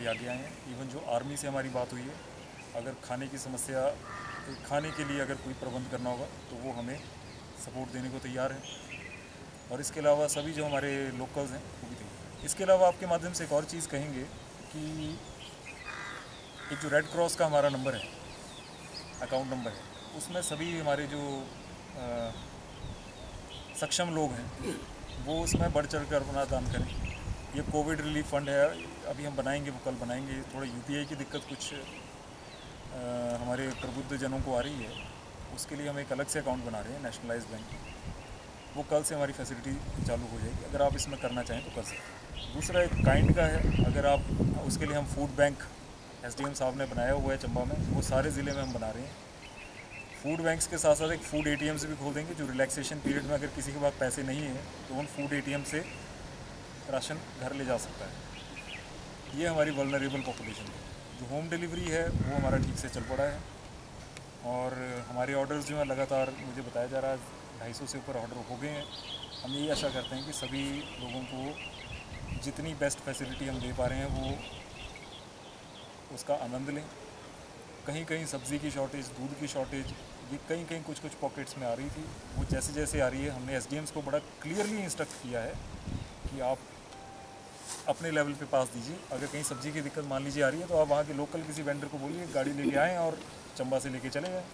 लिए आगे आए हैं। इवन जो आर्मी से हमारी बात हुई है अगर खाने की समस्या खाने के लिए अगर कोई प्रबंध करना होगा तो वो हमें सपोर्ट देने को तैयार है। और इसके अलावा सभी जो हमारे लोकल्स हैं वो भी तैयार इसके अलावा आपके माध्यम से एक और चीज़ कहेंगे कि एक जो रेड क्रॉस का हमारा नंबर है अकाउंट नंबर है उसमें सभी हमारे जो आ, सक्षम लोग हैं वो उसमें बढ़ चढ़ कर अपना दान करें। ये कोविड रिलीफ फंड है अभी हम बनाएँगे वो कल बनाएँगे। थोड़ा यू की दिक्कत कुछ आ, हमारे प्रबुद्ध जनों को आ रही है। उसके लिए हम एक अलग से अकाउंट बना रहे हैं नेशनलाइज बैंक वो कल से हमारी फैसिलिटी चालू हो जाएगी। अगर आप इसमें करना चाहें तो कर सकते हैं। दूसरा एक काइंड का है अगर आप उसके लिए हम फ़ूड बैंक एसडीएम साहब ने बनाया हुआ है चंबा में। वो सारे ज़िले में हम बना रहे हैं। फ़ूड बैंक्स के साथ साथ एक फ़ूड ए भी खोल देंगे जो रिलैक्सेशन पीरियड में अगर किसी के पास पैसे नहीं है तो उन फ़ूड एटीएम से राशन घर ले जा सकता है। ये हमारी वलनरेबल पॉपुलेशन है। जो होम डिलीवरी है, वो हमारा ठीक से चल पड़ा है। और हमारे ऑर्डर्स जो हैं, लगातार मुझे बताया जा रहा है, ढाई सौ से ऊपर ऑर्डर हो गए हैं। हम यही आशा करते हैं कि सभी लोगों को जितनी बेस्ट फैसिलिटी हम दे पा रहे हैं, वो उसका आनंद लें। कहीं कहीं सब्ज़ी की शॉर्टेज दूध की शॉर्टेज ये कहीं कहीं कुछ कुछ पॉकेट्स में आ रही थी। वो जैसे जैसे आ रही है, हमने एस को बड़ा क्लियरली इंस्ट्रक्ट किया है कि आप अपने लेवल पे पास दीजिए। अगर कहीं सब्ज़ी की दिक्कत मान लीजिए आ रही है तो आप वहाँ के लोकल किसी वेंडर को बोलिए, गाड़ी लेके आएँ और चंबा से लेके चले जाएँ।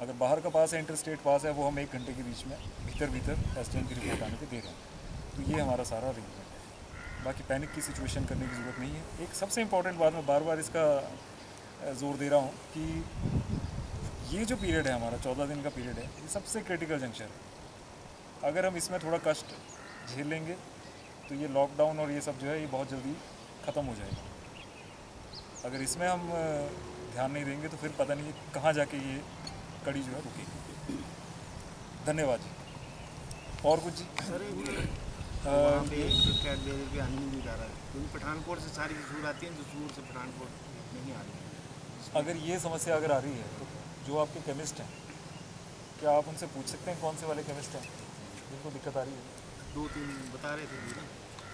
अगर बाहर का पास है इंटर स्टेट पास है, वो हम एक घंटे के बीच में भीतर भीतर एस की रिपोर्ट आने पर दे रहे हैं। तो ये हमारा सारा अरेंजमेंट है। बाकी पैनिक की सिचुएशन करने की ज़रूरत नहीं है। एक सबसे इंपॉर्टेंट बात मैं बार बार इसका ज़ोर दे रहा हूँ कि ये जो पीरियड है हमारा, चौदह दिन का पीरियड है, ये सबसे क्रिटिकल जंक्शन है। अगर हम इसमें थोड़ा कष्ट झेल लेंगे तो ये लॉकडाउन और ये सब जो है ये बहुत जल्दी ख़त्म हो जाएगा। अगर इसमें हम ध्यान नहीं देंगे तो फिर पता नहीं कहाँ जाके ये कड़ी जो है रुकेगी। धन्यवाद जी। और कुछ जी? सर पठानकोट से सारी जसूर आती है जसूर से पठानकोट नहीं आ रही अगर ये समस्या अगर आ रही है तो जो आपके केमिस्ट हैं क्या आप उनसे पूछ सकते हैं कौन से वाले केमिस्ट हैं जिनको दिक्कत आ रही है? दो तीन बता रहे थे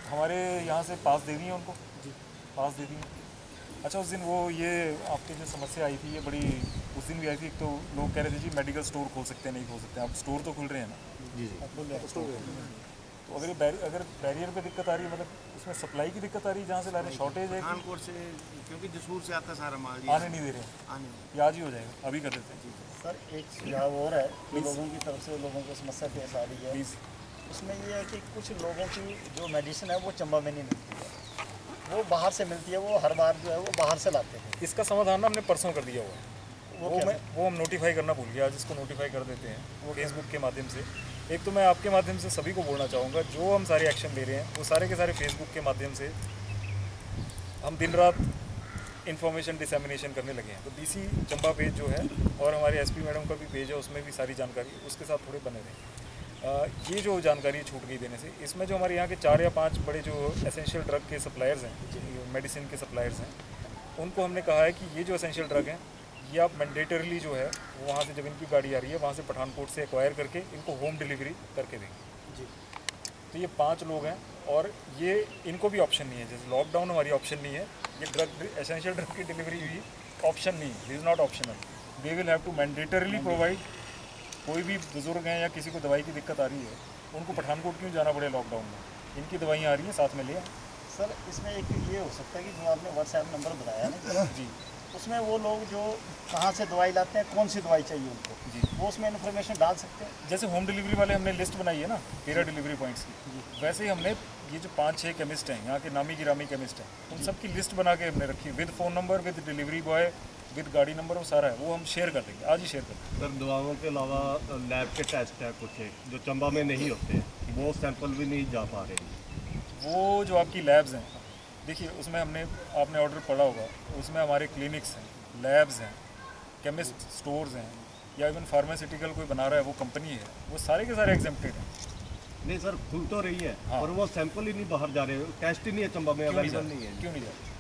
हमारे यहाँ से पास दे दी है उनको? जी। पास दे दी अच्छा उस दिन वो ये आपकी जो समस्या आई थी ये बड़ी उस दिन भी आई थी एक तो लोग कह रहे थे जी मेडिकल स्टोर खोल सकते हैं नहीं खोल सकते आप स्टोर तो खुल रहे हैं ना? जी जी। स्टोर तो अगर ये अगर बैरियर पे दिक्कत आ रही है मतलब उसमें सप्लाई की दिक्कत आ रही है जहाँ से ला रहे हैं शॉर्टेज है से क्योंकि जसूर से आता सारा माल आने नहीं दे रहे आने ये आज ही हो जाएगा अभी कर देते हैं। सर एक सुझाव और है कि लोगों की तरफ़ से लोगों को समस्या पेश आ रही है। उसमें ये है कि कुछ लोगों की जो मेडिसिन है वो चंबा में नहीं मिलती है। वो बाहर से मिलती है वो हर बार जो है वो बाहर से लाते हैं। इसका समाधान ना हमने परसों कर दिया हुआ है। वो, वो मैं वो हम नोटिफाई करना भूल गया आज इसको नोटिफाई कर देते हैं वो फेसबुक के माध्यम से। एक तो मैं आपके माध्यम से सभी को बोलना चाहूँगा जो हम सारे एक्शन ले रहे हैं वो सारे के सारे फेसबुक के माध्यम से हम दिन रात इन्फॉर्मेशन डिसमिनेशन करने लगे हैं। तो डीसी चंबा पेज जो है और हमारे एसपी मैडम का भी पेज है उसमें भी सारी जानकारी उसके साथ थोड़े बने रहे। ये जो जानकारी छूट गई देने से इसमें जो हमारे यहाँ के चार या पाँच बड़े जो एसेंशियल ड्रग के सप्लायर्स हैं मेडिसिन के सप्लायर्स हैं उनको हमने कहा है कि ये जो एसेंशियल ड्रग हैं ये आप मैंडेटरली जो है वहाँ से जब इनकी गाड़ी आ रही है वहाँ से पठानकोट से एक्वायर करके इनको होम डिलीवरी करके देंगे। जी। तो ये पाँच लोग हैं और ये इनको भी ऑप्शन नहीं है जैसे लॉकडाउन हमारी ऑप्शन नहीं है ये ड्रग एसेंशियल ड्रग की डिलीवरी भी ऑप्शन नहीं है is not optional they will have to mandatorily provide कोई भी बुज़ुर्ग हैं या किसी को दवाई की दिक्कत आ रही है उनको पठानकोट क्यों जाना पड़े लॉकडाउन में? इनकी दवाइयाँ आ रही हैं साथ में ले सर इसमें एक ये हो सकता है कि जो आपने व्हाट्सएप नंबर बताया ना जी। उसमें वो लोग जो कहाँ से दवाई लाते हैं कौन सी दवाई चाहिए उनको? जी। वो उसमें इन्फॉर्मेशन डाल सकते हैं? जैसे होम डिलीवरी वाले हमने लिस्ट बनाई है ना तेरह डिलीवरी पॉइंट्स की। वैसे ही हमने ये जो पाँच छः केमिस्ट हैं यहाँ के नामी गिरामी केमिस्ट हैं उन सब की लिस्ट बना के हमने रखी with phone number with delivery boy with गाड़ी नंबर वो सारा है वो हम शेयर कर देंगे आज ही शेयर कर देंगे। सर दवाओं के अलावा लैब के टेस्ट है कुछ जो चंबा में नहीं होते वो सैंपल भी नहीं जा पा रहे। वो जो आपकी लैब्स हैं देखिए उसमें हमने आपने ऑर्डर पड़ा होगा उसमें हमारे क्लिनिक्स हैं लैब्स हैं केमिस्ट स्टोर्स हैं या इवन फार्मास्यूटिकल कोई बना रहा है वो कंपनी है वो सारे के सारे एग्जाम्प्टेड हैं। नहीं सर खुल तो रही है हाँ। और वो सैंपल ही नहीं बाहर जा रहे टेस्ट ही नहीं है चंबा में अवेलेबल नहीं है क्यों नहीं जा रहे?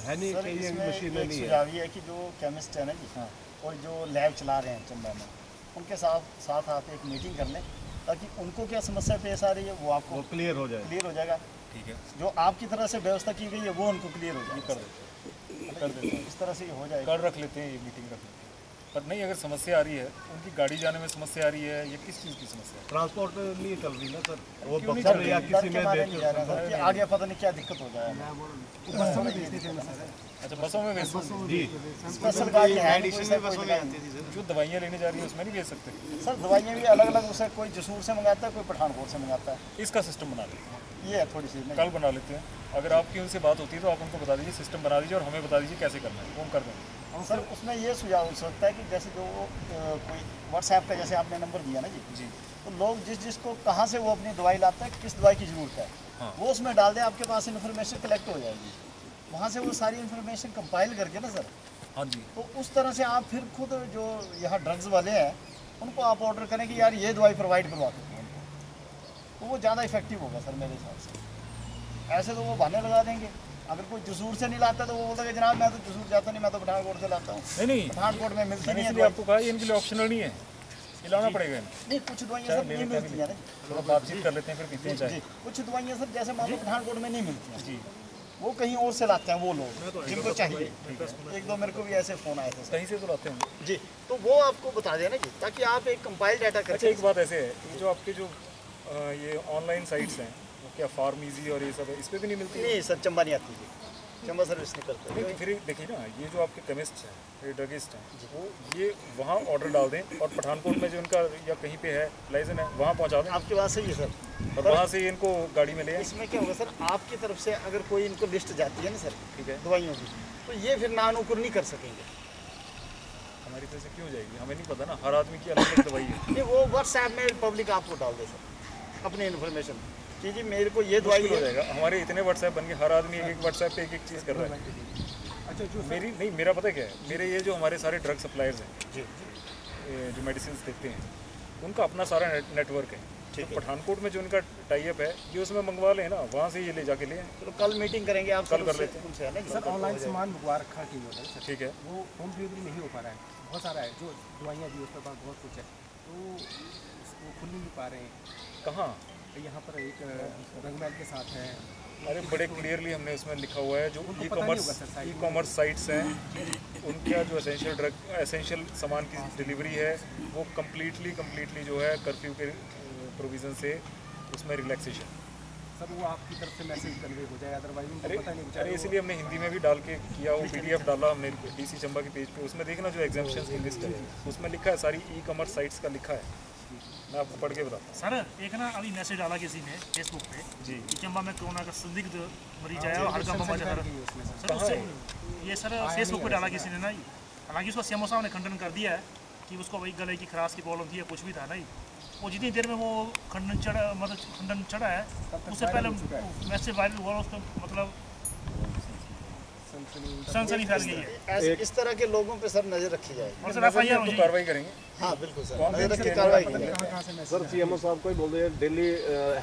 है नहीं सर, ये मशीन नहीं सुझाव ये है कि जो केमिस्ट है ना जी हाँ और जो लैब चला रहे हैं चंबा में उनके साथ साथ आप एक मीटिंग कर लें ताकि उनको क्या समस्या पेश आ रही है वो आपको क्लियर हो जाए क्लियर हो जाएगा। ठीक है। जो आपकी तरह से व्यवस्था की गई है वो उनको क्लियर हो जाएगी। जाए कर देते हैं। कर देते इस तरह से हो जाए कर रख लेते हैं ये मीटिंग रख लेते हैं। पर नहीं अगर समस्या आ रही है उनकी गाड़ी जाने में समस्या आ रही है ये किस चीज़ की समस्या? ट्रांसपोर्ट नहीं चल रही ना सर। वो बक्सर या किसी में आगे पता नहीं क्या दिक्कत हो जाए। अच्छा बसों में है हैं। जो दवाइयाँ लेने जा रही है उसमें नहीं भेज सकते? सर दवाइयाँ भी अलग अलग उसे कोई जसूर से मंगाता है कोई पठानकोट से मंगाता है। इसका सिस्टम बना लेते हैं। ये है थोड़ी सी कल बना लेते हैं। अगर आपकी उनसे बात होती है तो आप उनको बता दीजिए सिस्टम बना दीजिए और हमें बता दीजिए कैसे करना है। वो हम कर देंगे। सर उसमें ये सुझाव हो सकता है कि जैसे जो कोई व्हाट्सएप का जैसे आपने नंबर दिया ना जी? जी। तो लोग जिस जिसको कहाँ से वो अपनी दवाई लाता है किस दवाई की ज़रूरत है हाँ। वो उसमें डाल दें आपके पास इन्फॉर्मेशन कलेक्ट हो जाएगी। वहाँ से वो सारी इन्फॉर्मेशन कंपाइल करके ना सर हाँ जी। तो उस तरह से आप फिर खुद जो यहाँ ड्रग्स वाले हैं उनको आप ऑर्डर करें कि यार ये दवाई प्रोवाइड करवा दो। उनको तो वो ज़्यादा इफ़ेक्टिव होगा सर मेरे हिसाब से। ऐसे तो वो बहाने लगा देंगे। अगर कोई जसूर से नहीं लाता तो वो बोलता है जनाब मैं तो जसूर जाता नहीं मैं तो पठानकोट से लाता हूँ। नहीं नहीं। पठानकोट में मिलती नहीं है आपको कहा इनके लिए ऑप्शनल नहीं है। ये लाना पड़ेगा नहीं कुछ दवाइयाँ सर नहीं मिलती हैं थोड़ा बातचीत कर लेते हैं फिर पीते हैं कुछ दवाइयाँ सर जैसे मान लो पठानकोट में नहीं मिलती हैं। जी। वो कहीं और से लाते हैं वो लोग जिनको चाहिए। एक दो मेरे को भी ऐसे फ़ोन आए थे कहीं से तो लाते होंगे। जी तो वो आपको बता देना जी ताकि आप एक कंपाइल डाटा अच्छा एक बात ऐसे है जो आपके जो ये ऑनलाइन साइट्स हैं क्या फार्म इजी और ये सब है इस पर भी नहीं मिलती? नहीं सर चंबा नहीं आती जी। चंबा सर्विस नहीं करते। नहीं तो फिर देखिए ना ये जो आपके केमिस्ट हैं ये ड्रगिस्ट हैं वो ये वहाँ ऑर्डर डाल दें और पठानकोट में जो इनका या कहीं पे है लाइसेंस है वहाँ पहुँचा दें। आपके बात सही है सर। और वहाँ से इनको गाड़ी में ले इसमें क्या होगा सर आपकी तरफ़ से अगर कोई इनको लिस्ट जाती है ना सर ठीक है। दवाइयों की तो ये फिर नानुकुर नहीं कर सकेंगे। हमारी तरफ़ से क्यों हो जाएगी? हमें नहीं पता ना हर आदमी की अलग अलग दवाई है। ये वो व्हाट्सएप में पब्लिक आपको डाल दे सर अपनी इन्फॉर्मेशन कि जी मेरे को ये दवाई हो जाएगा। हमारे इतने व्हाट्सएप बन गए हर आदमी एक एक व्हाट्सएप पे एक एक चीज़ कर रहा है। अच्छा जो मेरी नहीं मेरा पता क्या है? मेरे ये जो हमारे सारे ड्रग सप्लायर्स हैं जी। जो मेडिसिन देते हैं उनका अपना सारा नेटवर्क है। ठीक तो पठानकोट में जो इनका टाइप है ये उसमें मंगवा लें ना वहाँ से ये ले जाके ले। आएँ। तो कल मीटिंग करेंगे आप कल कर लेते हैं। सर ऑनलाइन सामान मंगवा रखा की होता? ठीक है। वो होम डिलीवरी नहीं हो पा रहा है। बहुत सारा है जो दवाइयाँ भी उसके पास बहुत कुछ है। तो उसको खुल नहीं पा रहे हैं। कहाँ? यहाँ पर एक रंगमहल के साथ है। अरे बड़े क्लियरली हमने उसमें लिखा हुआ है जो e commerce e commerce sites हैं। उनका जो एसेंशियल ड्रग एसेंशियल सामान की डिलीवरी है वो कम्प्लीटली कम्प्लीटली जो है कर्फ्यू के प्रोविज़न से उसमें रिलैक्सेशन सर वो आपकी तरफ़ से मैसेज कन्वे हो जाए अदरवाइज़ उनको अरे पता नहीं अरे इसलिए हमने हिंदी में भी डाल के किया वो पीडीएफ डाला हमने डीसी चंबा के पेज पे। उसमें देखना जो एग्जाम्पशन की लिस्ट है उसमें लिखा है सारी ई कॉमर्स साइट्स का लिखा है। मैं आपको पढ़ के बताता सर एक ना अभी मैसेज डाला किसी ने फेसबुक पे जी। कि चंबा में कोरोना का संदिग्ध मरीज़ आया हाँ, और हड़कंप मचा सेंसर सर। उससे ये सर फेसबुक पे डाला किसी ने ना। हालाँकि उसको सीएमओ साहब ने खंडन कर दिया है कि उसको वही गले की खराश की प्रॉब्लम थी या कुछ भी था नहीं वो जितनी देर में वो खंडन चढ़ा मतलब खंडन चढ़ा है उससे पहले। मैसेज वायरल हुआ उसका मतलब सनसनी सनसनी फैल गई है। इस तरह के लोगों पे सर नज़र रखी जाए और सर एफ़ आई आर तो जाएगी कार्रवाई करेंगे। हाँ बिल्कुल सर। नज़र रख के कार्रवाई से सर सीएमओ साहब को ही बोल रहे डेली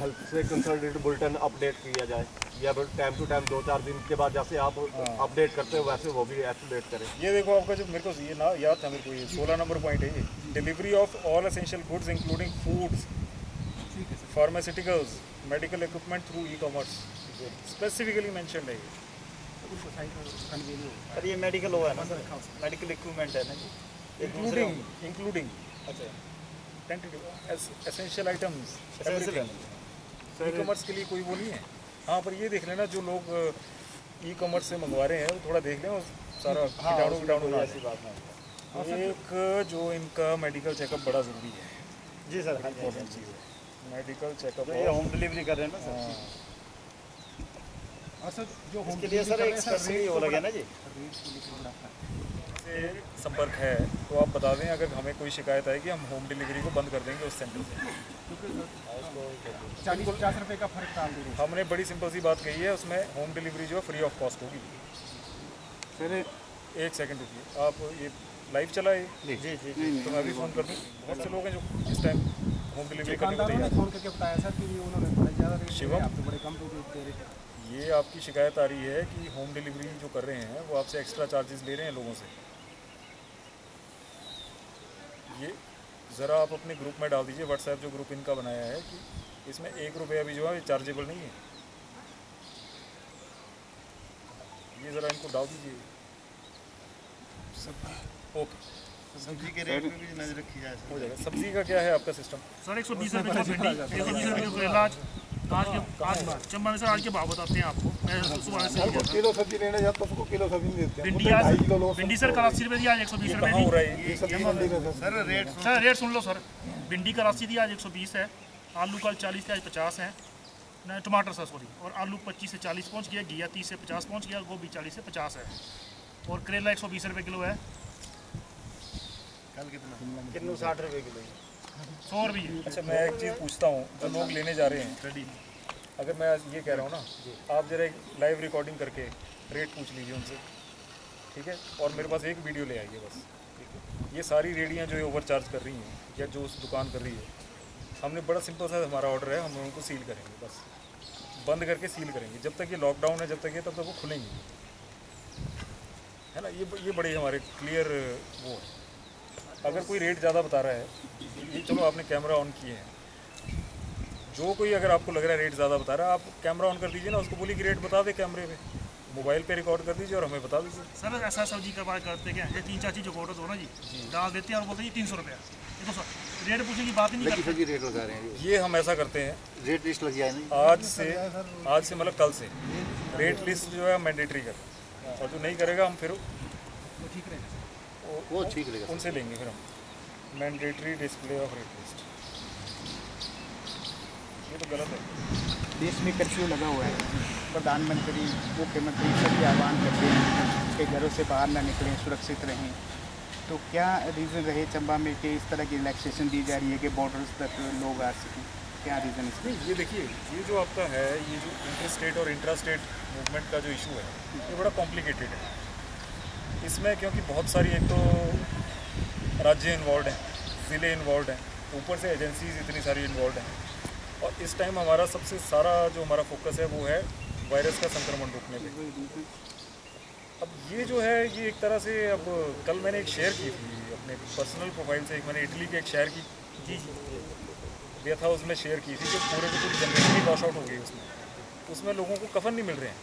हेल्थ से कंसल्टेड बुलेटिन अपडेट किया जाए। या टाइम टू टाइम दो चार दिन के बाद जैसे आप अपडेट करते हो वैसे वो भी अपडेट करें। ये देखो आपका जो मेरे को ये ना याद था मेरे को ये सोलह नंबर पॉइंट है ये। Delivery of all essential goods including foods ठीक है sir pharmaceuticals medical equipment through e commerce specifically mention है ये। हो पर ये मेडिकल हुआ है ना सर मेडिकल इक्विपमेंट है ना इंक्लूडिंग इंक्लूडिंग अच्छा। एसेंशियल आइटम्स ई कॉमर्स के लिए कोई वो नहीं है? हाँ पर ये देख लेना जो लोग ई कॉमर्स से मंगवा रहे हैं वो थोड़ा देख लें और सारा हाँ कीटाणु उसमें कीटाणु ना ऐसी बात नहीं एक जो इनका मेडिकल चेकअप बड़ा ज़रूरी है। जी सर हाँ जी, हाँ। चीज़ है। मेडिकल चेकअप होम डिलीवरी कर रहे हैं ना सर। हाँ। और सर जो इसके लिए सर एक लगे ना संपर्क है तो आप बता दें अगर हमें कोई शिकायत आएगी हम होम डिलीवरी को बंद कर देंगे उस सेंटर से। चालीस पचास रुपये का फ़र्क डाल देंगे हमने बड़ी सिंपल सी बात कही है उसमें होम डिलीवरी जो है फ्री ऑफ़ कॉस्ट होगी। फिर एक सेकंड रुकिए आप ये लाइव चला है जी जी जी। तो मैं अभी फ़ोन कर दूँ। बहुत से लोग हैं जो इस टाइम होम डिलीवरी करने को तैयार फ़ोन करके बताया सर कि उन्होंने बड़े ज़्यादा शिवम? हैं, आप तो बड़े कम दे रहे हैं। ये आपकी शिकायत आ रही है कि होम डिलीवरी जो कर रहे हैं वो आपसे एक्स्ट्रा चार्जेस ले रहे हैं लोगों से? ये ज़रा आप अपने ग्रुप में डाल दीजिए व्हाट्सएप जो ग्रुप इनका बनाया है कि इसमें एक रुपया भी जो है चार्जेबल नहीं है। ये ज़रा इनको डाल दीजिए। ओके सब्ज़ी के रेट में भी नज़र रखी जाए हो जाएगा। सब्ज़ी का क्या है आपका सिस्टम सर एक सौ बीस रुपये किलो भिंडी एक सौ बीस रुपये करेला आज आज के आज चंबा में सर आज के भाव बताते हैं आपको। मैं सुबह से किलो सब्ज़ी लेने जाता उसको किलो सब्ज़ी नहीं देते हैं। भिंडी आज भिंडी सर कल अस्सी रुपये थी आज एक सौ बीस रुपये हो है? में सर। रेट सर रेट सुन लो सर। भिंडी कल अस्सी थी आज एक सौ बीस है। आलू कल चालीस आज पचास है। नहीं टमाटर सर सॉरी और आलू पच्चीस से चालीस पहुँच गया घिया तीस से पचास पहुँच गया गोभी चालीस से पचास है। और करेला एक सौ बीस रुपये किलो है। कल कितना किन्नू साठ रुपये किलो सौ रुपये अच्छा मैं एक चीज़ पूछता हूँ जो लोग लेने जा रहे हैं। रेडी अगर मैं आज ये कह रहा हूँ ना आप जरा एक लाइव रिकॉर्डिंग करके रेट पूछ लीजिए उनसे। ठीक है? और मेरे पास एक वीडियो ले आइए बस। ये सारी रेडियाँ जो ये ओवर चार्ज कर रही हैं या जो उस दुकान कर रही है हमने बड़ा सिंपल सा हमारा ऑर्डर है हम उनको सील करेंगे बस। बंद करके सील करेंगे। जब तक ये लॉकडाउन है जब तक ये तब तक वो खुलेंगी। है ना? ये ये बड़े हमारे क्लियर वो है। अगर कोई रेट ज़्यादा बता रहा है ये चलो आपने कैमरा ऑन किए हैं। जो कोई अगर आपको लग रहा है रेट ज़्यादा बता रहा है आप कैमरा ऑन कर दीजिए ना उसको बोलिए कि रेट बता दे कैमरे पे। मोबाइल पे रिकॉर्ड कर दीजिए और हमें बता दीजिए। सर ऐसा सब्ज़ी का बात करते क्या? ये तीन चार चीज़ ऑर्डर दो ना जी। डाल देते हैं और बोलते हैं तीन सौ रुपया देखो सर रेट पूछने की बात ही नहीं करते। रेट लगा रहे हैं ये हम ऐसा करते हैं रेट लिस्ट लग जाए नहीं। आज से आज से मतलब कल से। रेट लिस्ट जो है मैंडेटरी कर। और जो नहीं करेगा हम फिर वो ठीक रहेगा उनसे लेंगे फिर हम। Mandatory display of rate list ये तो गलत है। देश में कर्फ्यू लगा हुआ है। प्रधानमंत्री मुख्यमंत्री सभी आह्वान करते हैं कि घरों से बाहर ना निकलें सुरक्षित रहें। तो क्या रीज़न रहे चंबा में कि इस तरह की रिलैक्सेशन दी जा रही है कि बॉर्डर्स तक लोग आ सकें? क्या रीज़न इसका नहीं ये देखिए ये जो आपका है ये जो इंटर स्टेट और इंट्रा स्टेट मूवमेंट का जो इशू है ये बड़ा कॉम्प्लिकेटेड है। इसमें, क्योंकि बहुत सारी, एक तो राज्य इन्वॉल्व हैं, ज़िले इन्वॉल्व हैं, ऊपर से एजेंसीज इतनी सारी इन्वॉल्व हैं। और इस टाइम हमारा सबसे सारा जो हमारा फोकस है, वो है वायरस का संक्रमण रोकने पे। अब ये जो है, ये एक तरह से अब कल मैंने एक शेयर की थी, अपने पर्सनल प्रोफ़ाइल से एक मैंने इटली के एक शहर की दिया था। उसमें शेयर की थी कि पूरे की पूरी जनरेशन ही लॉस आउट हो गई उसमें। उसमें लोगों को कफन नहीं मिल रहे हैं।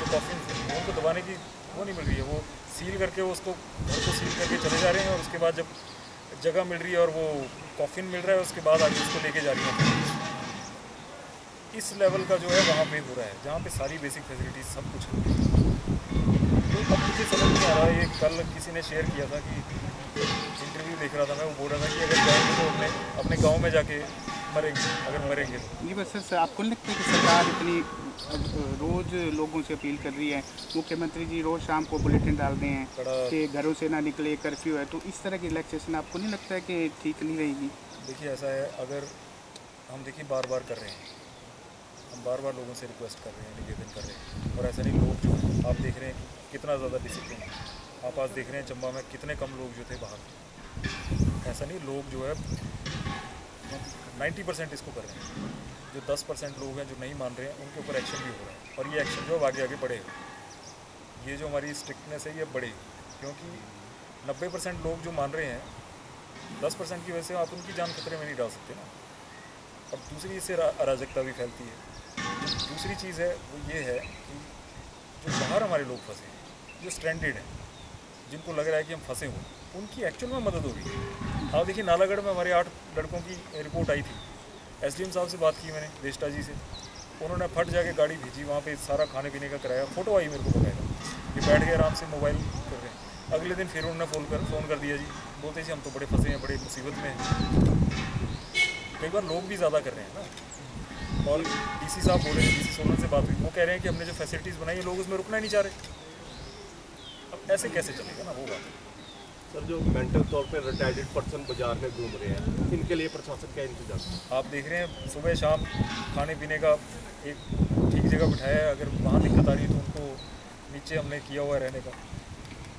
तो कॉफिन उनको दबाने की वो नहीं मिल रही है। वो सील करके वो उसको घर को सील करके चले जा रहे हैं और उसके बाद जब जगह मिल रही है और वो कॉफिन मिल रहा है, उसके बाद आगे उसको लेके जा रही है। इस लेवल का जो है, वहाँ पे हो रहा है। जहाँ पे सारी बेसिक फैसिलिटीज़ सब कुछ है। तो अब मुझे समझ नहीं आ रहा ये कल किसी ने शेयर किया था कि इंटरव्यू देख रहा था मैं, वो बोल रहा था कि अगर जाएँगे तो अपने अपने गाँव में जाके मरेंगे अगर मरेंगे तो। नहीं बस सर आपको नहीं लगता कि सरकार इतनी रोज लोगों से अपील कर रही है? मुख्यमंत्री जी रोज शाम को बुलेटिन डाल रहे हैं कि घरों से ना निकले कर्फ्यू है तो इस तरह की रिलैक्सेशन आपको नहीं लगता है कि ठीक नहीं रहेगी? देखिए ऐसा है अगर हम देखिए बार बार कर रहे हैं। हम बार बार लोगों से रिक्वेस्ट कर रहे हैं निवेदन कर रहे हैं। और ऐसा नहीं लोग जो आप देख रहे हैं कि कितना ज़्यादा डिसिप्लिन है। आप आज देख रहे हैं चंबा में कितने कम लोग जो थे बाहर। ऐसा नहीं लोग जो है नाइन्टी परसेंट इसको कर रहे हैं। जो दस परसेंट लोग हैं जो नहीं मान रहे हैं उनके ऊपर एक्शन भी हो रहा है। और ये एक्शन जो आगे आगे बढ़ेगा ये जो हमारी स्ट्रिक्टनेस है ये बढ़ेगी क्योंकि नब्बे परसेंट लोग जो मान रहे हैं दस परसेंट की वजह से आप उनकी जान खतरे में नहीं डाल सकते ना। और दूसरी इससे अराजकता भी फैलती है। दूसरी चीज़ है वो ये है कि जो बाहर हमारे लोग फंसे हैं जो स्ट्रैंडेड हैं जिनको लग रहा है कि हम फंसे हुए हैं, उनकी एक्चुअल में मदद हो रही आप देखिए, नालागढ़ में हमारे आठ लड़कों की रिपोर्ट आई थी। एसडीएम साहब से बात की मैंने देष्टा जी से। उन्होंने फट जाके गाड़ी भेजी, वहाँ पे सारा खाने पीने का कराया। फ़ोटो आई मेरे को बताएगा ये बैठ गए आराम से मोबाइल कर रहे हैं। अगले दिन फिर उन्होंने फ़ोन कर फ़ोन कर दिया जी। बोलते जी, हम तो बड़े फंसे हैं, बड़े मुसीबत में हैं। कई बार लोग भी ज़्यादा कर रहे हैं ना। और डीसी साहब बोले डीसी सोलन से बात हुई। वो कह रहे हैं कि हमने जो फैसिलिटीज़ बनाई है लोग उसमें रुकना ही नहीं चाह रहे। अब ऐसे कैसे चलेगा ना, वो बात। है सर जो मेंटल तौर पे रिटायर्ड पर्सन बाज़ार में घूम रहे हैं इनके लिए प्रशासन क्या इंतज़ाम आप देख रहे हैं सुबह शाम खाने पीने का एक ठीक जगह बिठाया है। अगर वहाँ दिक्कत आ रही है तो उनको नीचे हमने किया हुआ है रहने का।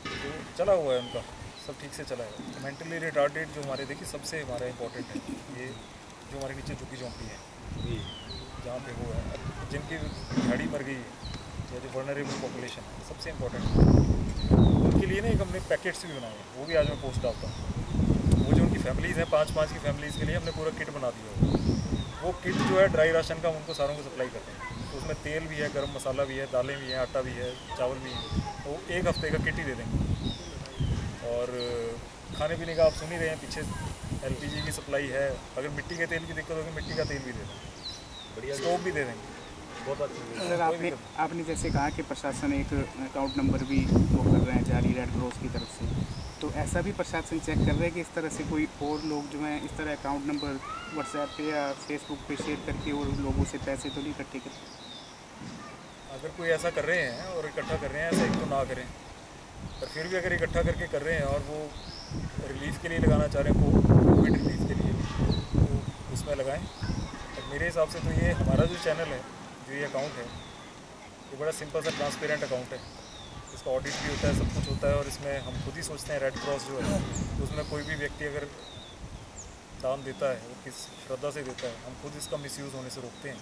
तो चला हुआ है उनका सब ठीक से चला है। तो मेंटली रिटार्डेड जो हमारे देखिए सबसे हमारा इम्पोर्टेंट है। ये जो हमारे नीचे झुकी झोंपड़ी है जहाँ पे वो है। जिनकी झाड़ी मर गई है या जो वर्नरेबल पॉपुलेशन है सबसे इम्पोर्टेंट उनके लिए ना एक हमने पैकेट्स भी बनाए हैं वो भी आज मैं पोस्ट डालता हूँ। वो जो उनकी फैमिलीज़ हैं पाँच पाँच की फैमिलीज़ के लिए हमने पूरा किट बना दिया है। वो किट जो है ड्राई राशन का हम उनको सारों को सप्लाई करते हैं। तो उसमें तेल भी है गर्म मसाला भी है दालें भी हैं आटा भी है चावल भी है। तो एक हफ़्ते का किट ही दे देंगे। और खाने पीने का आप सुन ही रहे हैं पीछे एलपीजी की सप्लाई है। अगर मिट्टी के तेल की दिक्कत होगी मिट्टी का तेल भी दे देंगे। बढ़िया। स्टोव भी दे देंगे। सर आपने आपने जैसे कहा कि प्रशासन एक अकाउंट नंबर भी वो कर रहे हैं जारी रेड क्रॉस की तरफ़ से। तो ऐसा भी प्रशासन चेक कर रहा है कि इस तरह से कोई और लोग जो हैं इस तरह अकाउंट नंबर व्हाट्सएप पे या फेसबुक पे शेयर करके और लोगों से पैसे तो नहीं इकट्ठे करते? अगर कोई ऐसा कर रहे हैं और इकट्ठा कर रहे हैं ऐसा एक तो ना करें। पर फिर भी अगर इकट्ठा करके कर रहे हैं और वो रिलीफ के लिए लगाना चाह रहे हैं कोविड रिलीफ के लिए तो उसमें लगाएँ। और मेरे हिसाब से तो ये हमारा जो चैनल है जो ये अकाउंट है ये बड़ा सिंपल सा ट्रांसपेरेंट अकाउंट है। इसका ऑडिट भी होता है सब कुछ होता है और इसमें हम खुद ही सोचते हैं रेड क्रॉस जो है तो उसमें कोई भी व्यक्ति अगर दान देता है वो किस श्रद्धा से देता है हम खुद इसका मिसयूज़ होने से रोकते हैं।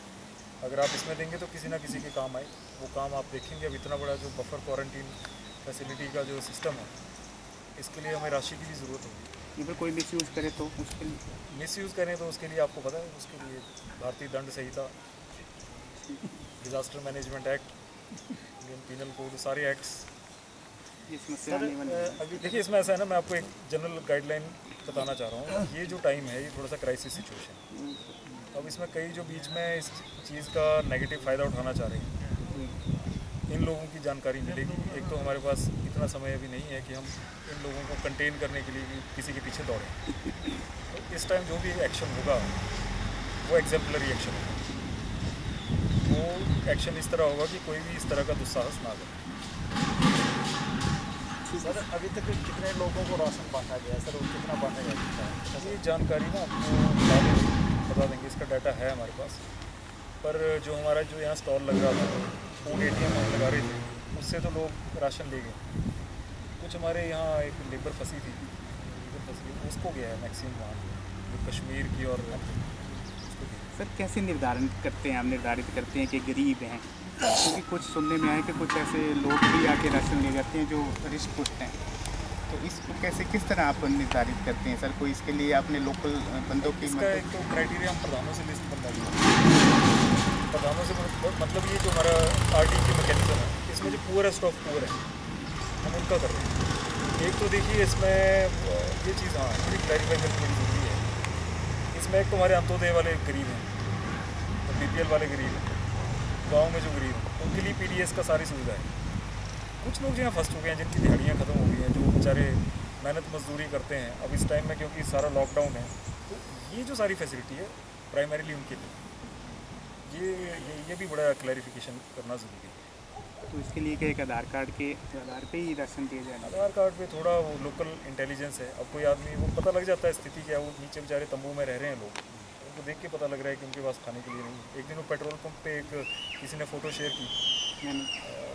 अगर आप इसमें देंगे तो किसी ना किसी के काम आए वो काम आप देखेंगे। अब इतना बड़ा जो बफर क्वारंटीन फैसिलिटी का जो सिस्टम है इसके लिए हमें राशि की भी ज़रूरत होगी। अगर कोई मिस यूज़ करे तो उसके लिए? मिस यूज़ करें तो उसके लिए आपको पता है उसके लिए भारतीय दंड संहिता disaster management act Indian penal code सारे एक्ट्स अभी देखिए इसमें ऐसा है ना मैं आपको एक जनरल गाइडलाइन बताना चाह रहा हूँ। ये जो टाइम है ये थोड़ा सा क्राइसिस सिचुएशन अब इसमें कई जो बीच में इस चीज़ का नेगेटिव फ़ायदा उठाना चाह रहे हैं। इन लोगों की जानकारी मिलेगी। एक तो हमारे पास इतना समय अभी नहीं है कि हम इन लोगों को कंटेन करने के लिए भी किसी के पीछे दौड़ें। तो इस टाइम जो भी एक्शन होगा वो एग्जाम्पलरी एक्शन होगा। वो एक्शन इस तरह होगा कि कोई भी इस तरह का दुस्साहस ना करे। सर अभी तक कितने लोगों को राशन बांटा गया है? सर वो कितना बांटा गया है? ये जानकारी ना आपको बता देंगे इसका डाटा है हमारे पास। पर जो हमारा जो यहाँ स्टॉल लग रहा था वो ए हम लगा रहे थे उससे तो लोग राशन ले गए। कुछ हमारे यहाँ एक लेबर फंसी थी लेबर फंसी उसको गया है मैक्सिमम वहाँ जो कश्मीर की और सर कैसे निर्धारण करते हैं आप? निर्धारित करते हैं कि गरीब हैं। क्योंकि कुछ सुनने में आए कि कुछ ऐसे लोग भी आके राशन ले जाते हैं जो रिस्क पुष्ट हैं। तो इसको कैसे किस तरह आप निर्धारित करते हैं सर? कोई इसके लिए आपने लोकल बंदों की इसका एक तो क्राइटेरिया हम प्रधानों से लिस्ट बनवा दिया। प्रधानों से मतलब मतलब ये जो हमारा आर टी की मैकेनिज्म है इसमें जो पुअरेस्ट ऑफ़ पुअर है हम उनका कर रहे हैं। एक तो देखिए इसमें ये चीज़ हाँ क्लैरिफाई करनी ज़रूरी है। इसमें एक तो हमारे अंत्योदय वाले गरीब हैं। बी वाले गरीब हैं। गाँव में जो गरीब हैं उनके लिए पीडीएस का सारी सुविधा है। कुछ लोग जो यहाँ फंस चुके हैं जिनकी दिहाड़ियाँ ख़त्म हो गई हैं जो बेचारे मेहनत मजदूरी करते हैं अब इस टाइम में क्योंकि सारा लॉकडाउन है तो ये जो सारी फैसिलिटी है प्राइमरीली उनके लिए। ये ये ये भी बड़ा क्लैरिफिकेशन करना ज़रूरी है। तो इसके लिए क्या एक आधार कार्ड के आधार पे ही राशन दिया जाएगा? आधार कार्ड पे थोड़ा वो लोकल इंटेलिजेंस है। अब कोई आदमी वो पता लग जाता है स्थिति क्या है वो नीचे बेचारे तंबू में रह रहे हैं लोग। उनको देख के पता लग रहा है कि उनके पास खाने के लिए नहीं एक दिन वो पेट्रोल पंप पे एक किसी ने फ़ोटो शेयर की।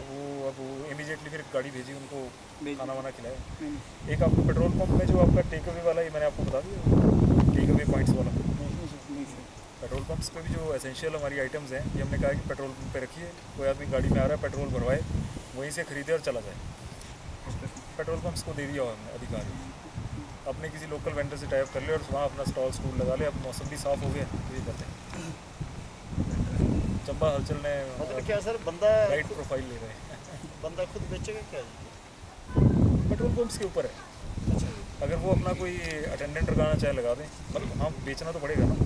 वो अब वो इमीडिएटली फिर गाड़ी भेजी उनको खाना वाना खिलाया। एक आपको पेट्रोल पंप में जो आपका टेक अवे वाला ये मैंने आपको बता दिया। टेक अवे पॉइंट्स वाला पेट्रोल पंप्स पे भी जो एसेंशियल हमारी आइटम्स हैं ये हमने कहा कि पेट्रोल पंप पे रखिए। कोई आदमी गाड़ी में आ रहा है पेट्रोल भरवाए वहीं से खरीदे और चला जाए। पेट्रोल पंप्स को दे दिया हमने अधिकार। अपने किसी लोकल वेंडर से टाइप कर ले और वहाँ अपना स्टॉल स्टूल लगा ले अब मौसम भी साफ़ हो गया तो ये करते हैं। चंबा हलचल ने मतलब क्या सर बंदा राइट प्रोफ़ाइल ले रहे हैं। बंदा खुद बेचेगा क्या? पेट्रोल पंप्स के ऊपर है। अगर वो अपना कोई अटेंडेंट लगाना चाहे लगा दें। मतलब हाँ बेचना तो पड़ेगा ना।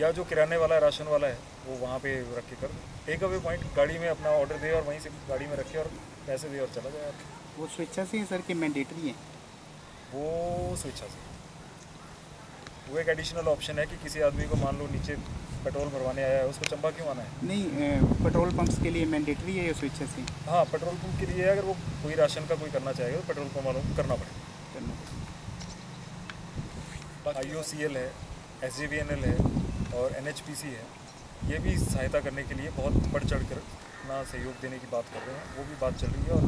या जो किराने वाला है राशन वाला है वो वहाँ पे रख के कर। टेक अवे पॉइंट गाड़ी में अपना ऑर्डर दे और वहीं से गाड़ी में रखे और पैसे दे और चला जाए। वो स्वेच्छा से ही सर कि मैंडेटरी है? वो स्वेच्छा से। वो एक एडिशनल ऑप्शन है कि किसी आदमी को मान लो नीचे पेट्रोल भरवाने आया है उसको चंबा क्यों आना है? नहीं पेट्रोल पंप्स के लिए मैंडेटरी है या स्वेच्छा से? हाँ पेट्रोल पंप के लिए अगर वो कोई राशन का कोई करना चाहेगा तो पेट्रोल पंप वालों को करना पड़ेगा। करना आई ओ सी एल है S J B N L है और एन एच पी सी है ये भी सहायता करने के लिए बहुत बढ़ चढ़ कर अपना सहयोग देने की बात कर रहे हैं। वो भी बात चल रही है और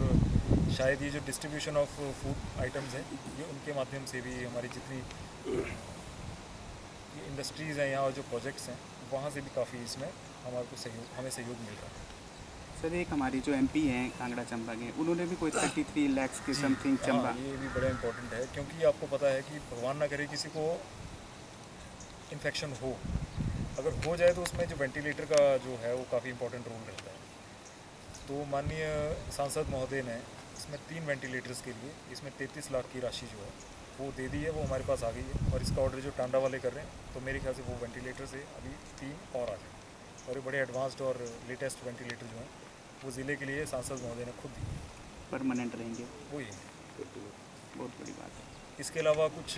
शायद ये जो डिस्ट्रीब्यूशन ऑफ़ फ़ूड आइटम्स हैं ये उनके माध्यम से भी हमारी जितनी इंडस्ट्रीज़ हैं यहाँ और जो प्रोजेक्ट्स हैं वहाँ से भी काफ़ी इसमें हमारे को सहयोग हमें सहयोग मिल रहा है। सर एक हमारी जो एमपी हैं कांगड़ा चंबा के उन्होंने भी कोई थर्टी थ्री लैक्स के समथिंग चंबा हाँ, ये भी बड़ा इम्पोर्टेंट है क्योंकि आपको पता है कि भगवान ना करे किसी को इन्फेक्शन हो। अगर हो जाए तो उसमें जो वेंटिलेटर का जो है वो काफ़ी इंपॉर्टेंट रोल रहता है। तो माननीय सांसद महोदय ने इसमें तीन वेंटिलेटर्स के लिए इसमें तैंतीस लाख की राशि जो है वो दे दी है वो हमारे पास आ गई है। और इसका ऑर्डर जो टांडा वाले कर रहे हैं तो मेरे ख्याल से वो वेंटिलेटर से अभी तीन और आ जाए और ये बड़े एडवांस्ड और लेटेस्ट वेंटिलेटर जो हैं वो ज़िले के लिए सांसद महोदय ने खुद दिए परमानेंट रहेंगे। वो ही बहुत बड़ी बात है। इसके अलावा कुछ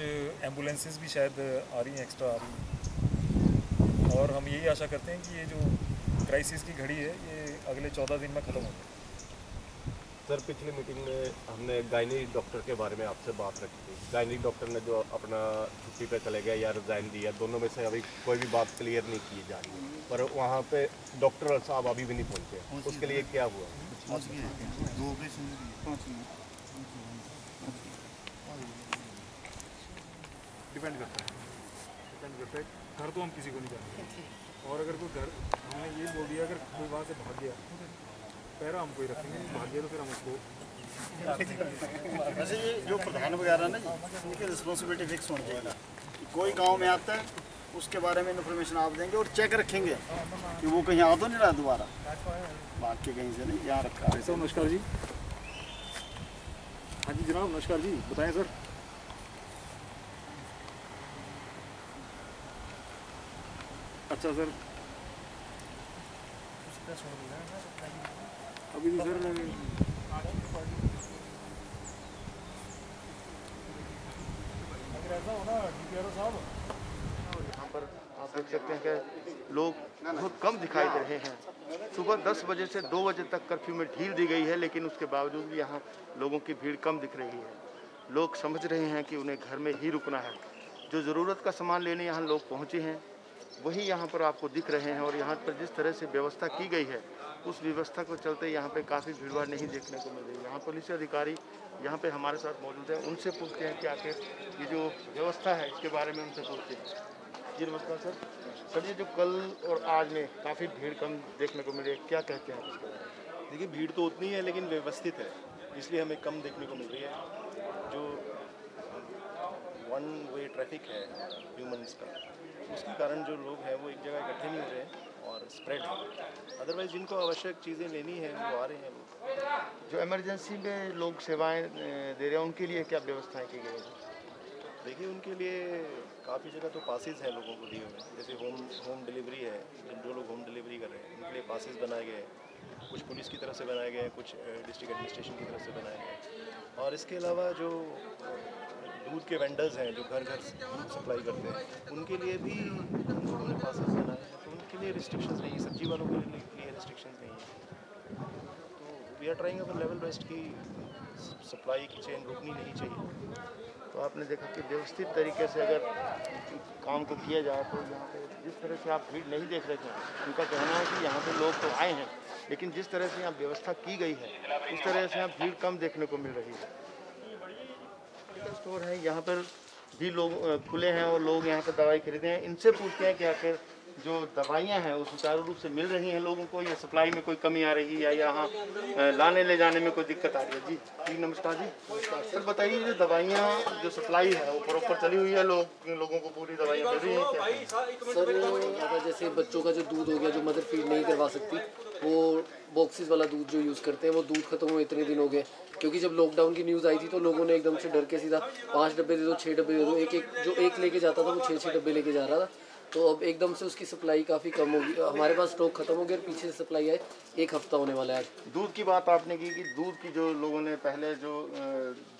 एम्बुलेंसेस भी शायद आ रही हैं एक्स्ट्रा आ रही हैं। और हम यही आशा करते हैं कि ये जो क्राइसिस की घड़ी है ये अगले चौदह दिन में ख़त्म हो जाए। सर पिछली मीटिंग में हमने गायनी डॉक्टर के बारे में आपसे बात रखी थी। गायनी डॉक्टर ने जो अपना छुट्टी पे चले गए या रिज़ाइन दिया दोनों में से अभी कोई भी बात क्लियर नहीं की जा रही पर वहाँ पे डॉक्टर साहब अभी भी नहीं पहुँचे। उसके लिए क्या हुआ? दो डिपेंड करता है। डिपेंड करता है। घर तो हम किसी को नहीं जानते। और अगर कोई घर हमने ये बोल दिया अगर कोई वहाँ से भाग गया पैरा हम कोई रखेंगे भाग गया तो फिर हम उसको वैसे ये जो प्रधान वगैरह ना उनकी रिस्पॉन्सिबिलिटी फिक्स होनी चाहिए कोई गाँव में आता है उसके बारे में इन्फॉर्मेशन आप देंगे और चेक रखेंगे कि वो कहीं आ तो नहीं रहा दोबारा। बाकी कहीं से नहीं यहाँ रखा है। सर नमस्कार जी। हाँ जी जनाब नमस्कार जी। बताएँ सर। अच्छा सर। अभी तो हो यहाँ पर आप देख सकते हैं कि लोग बहुत कम दिखाई दे रहे हैं। सुबह 10 बजे से 2 बजे तक कर्फ्यू में ढील दी गई है लेकिन उसके बावजूद भी यहाँ लोगों की भीड़ कम दिख रही है। लोग समझ रहे हैं कि उन्हें घर में ही रुकना है। जो ज़रूरत का सामान लेने यहाँ लोग पहुँचे हैं वही यहाँ पर आपको दिख रहे हैं और यहाँ पर जिस तरह से व्यवस्था की गई है उस व्यवस्था को चलते यहाँ पे काफ़ी भीड़भाड़ नहीं देखने को मिल। रही यहाँ पुलिस अधिकारी यहाँ पे हमारे साथ मौजूद हैं। उनसे पूछते हैं कि आखिर ये जो व्यवस्था है, इसके बारे में उनसे पूछते हैं। जी, नमस्कार सर। सर, ये जो कल और आज में काफ़ी भीड़ कम देखने को मिली है, क्या कहते हैं देखिए, भीड़ तो उतनी है, लेकिन व्यवस्थित है। इसलिए हमें कम देखने को मिल रही है। जो वन वे ट्रैफ़िक है ह्यूमंस का, उसके कारण जो लोग हैं, वो एक जगह इकट्ठे नहीं हो रहे हैं। और स्प्रेड है। अदरवाइज़ जिनको आवश्यक चीज़ें लेनी है वो आ रहे हैं। जो इमरजेंसी में लोग सेवाएँ दे रहे हैं उनके लिए क्या व्यवस्थाएँ की गई है? देखिए उनके लिए काफ़ी जगह तो पासेस हैं लोगों को दिए हुए। जैसे होम होम डिलीवरी है। जो लोग होम डिलीवरी कर रहे हैं उनके लिए पासेस बनाए गए हैं। कुछ पुलिस की तरफ़ से बनाए गए हैं कुछ डिस्ट्रिक्ट एडमिनिस्ट्रेशन की तरफ़ से बनाए गए हैं। और इसके अलावा जो दूध के वेंडर्स हैं जो घर घर दूध सप्लाई करते हैं उनके लिए भी उन्होंने पासेस बनाए लिए रिस्ट्रिक्शंस नहीं है सब्ज़ी वालों के लिए रिस्ट्रिक्शंस नहीं है। तो we are trying our level best की सप्लाई की चेन रुकनी नहीं चाहिए। तो आपने देखा कि व्यवस्थित तरीके से अगर काम को किया जाए तो यहाँ पे जिस तरह से आप भीड़ नहीं देख रहे थे, उनका कहना है कि यहाँ पे लोग तो आए हैं, लेकिन जिस तरह से यहाँ व्यवस्था की गई है, उस तरह से यहाँ भीड़ कम देखने को मिल रही है। स्टोर है, यहाँ पर भी लोग, खुले हैं और लोग यहाँ पर दवाई खरीदे हैं। इनसे पूछते हैं कि आखिर जो दवाइयाँ हैं वो सुचारू रूप से मिल रही हैं लोगों को या सप्लाई में कोई कमी आ रही है या यहाँ लाने ले जाने में कोई दिक्कत आ रही है। जी जी नमस्कार जी। सर बताइए जो दवाइयाँ जो सप्लाई है वो प्रॉपर चली हुई है लोग लोगों को पूरी दवाइयाँ मिल रही हैं क्या? सर अगर जैसे बच्चों का जो दूध हो गया जो मदर फ़ीड नहीं करवा सकती वो बॉक्सेस वाला दूध जो यूज़ करते हैं वो दूध खत्म हुए इतने दिन हो गए। क्योंकि जब लॉकडाउन की न्यूज़ आई थी तो लोगों ने एकदम से डर के सीधा पाँच डब्बे दे दो छः डब्बे दे दो एक एक जो एक लेके जाता था वो छः छः डब्बे लेके जा रहा था। तो अब एकदम से उसकी सप्लाई काफ़ी कम होगी। हमारे पास स्टॉक खत्म हो गया और पीछे से सप्लाई आए एक हफ़्ता होने वाला है दूध की बात आपने की कि दूध की जो लोगों ने पहले जो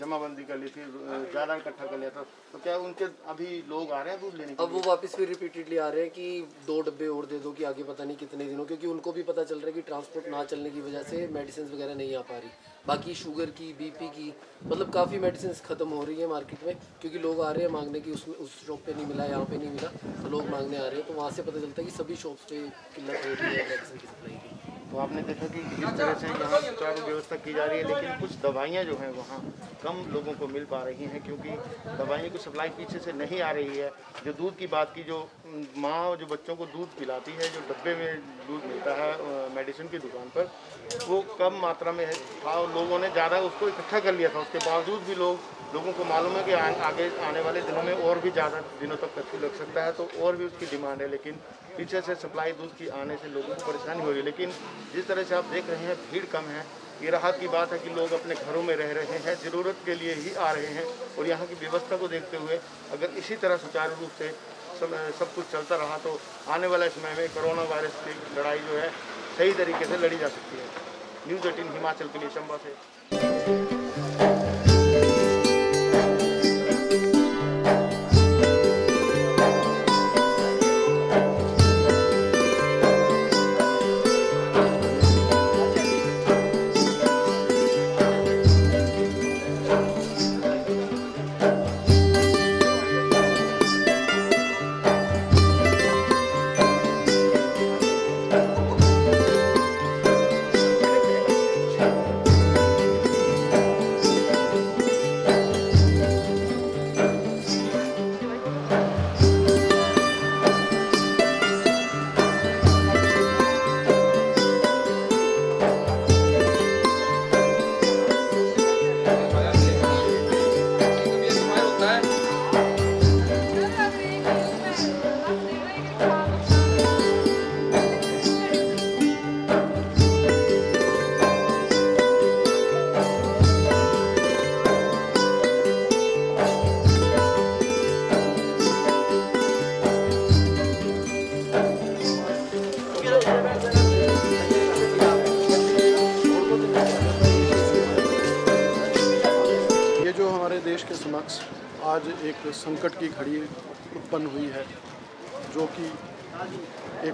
जमाबंदी कर ली थी ज़्यादा इकट्ठा कर लिया था तो क्या उनके अभी लोग आ रहे हैं दूध लेने के अब वो वापस फिर रिपीटेडली आ रहे हैं कि दो डब्बे और दे दो कि आगे पता नहीं कितने दिनों क्योंकि उनको भी पता चल रहा है कि ट्रांसपोर्ट ना चलने की वजह से मेडिसिन वगैरह नहीं आ पा रही। बाकी शुगर की बीपी की मतलब काफ़ी मेडिसिन ख़त्म हो रही है मार्केट में क्योंकि लोग आ रहे हैं मांगने की उसमें उस शॉप पे नहीं मिला यहाँ पे नहीं मिला तो लोग मांगने आ रहे हैं तो वहाँ से पता चलता है कि सभी शॉप्स पे किल्लत हो रही है मेडिसिन की सप्लाई की। तो आपने देखा कि जिस तरह से यहाँ सुचारू व्यवस्था की जा रही है, लेकिन कुछ दवाइयाँ जो हैं वहाँ कम लोगों को मिल पा रही हैं, क्योंकि दवाइयों की सप्लाई पीछे से नहीं आ रही है। जो दूध की बात की, जो माँ जो बच्चों को दूध पिलाती है, जो डब्बे में दूध मिलता है मेडिसिन की दुकान पर, वो कम मात्रा में है। था और लोगों ने ज़्यादा उसको इकट्ठा कर लिया था। उसके बावजूद भी लोग लोगों को मालूम है कि आ, आगे आने वाले दिनों में और भी ज़्यादा दिनों तक कर्फ्यू लग सकता है तो और भी उसकी डिमांड है लेकिन पीछे से सप्लाई दूध की आने से लोगों को परेशानी हो रही है। लेकिन जिस तरह से आप देख रहे हैं भीड़ कम है। ये राहत की बात है कि लोग अपने घरों में रह रहे हैं ज़रूरत के लिए ही आ रहे हैं और यहाँ की व्यवस्था को देखते हुए अगर इसी तरह सुचारू रूप से सब, सब कुछ चलता रहा तो आने वाले समय में कोरोना वायरस की लड़ाई जो है सही तरीके से लड़ी जा सकती है। न्यूज़ एटीन हिमाचल के लिए चंबा से।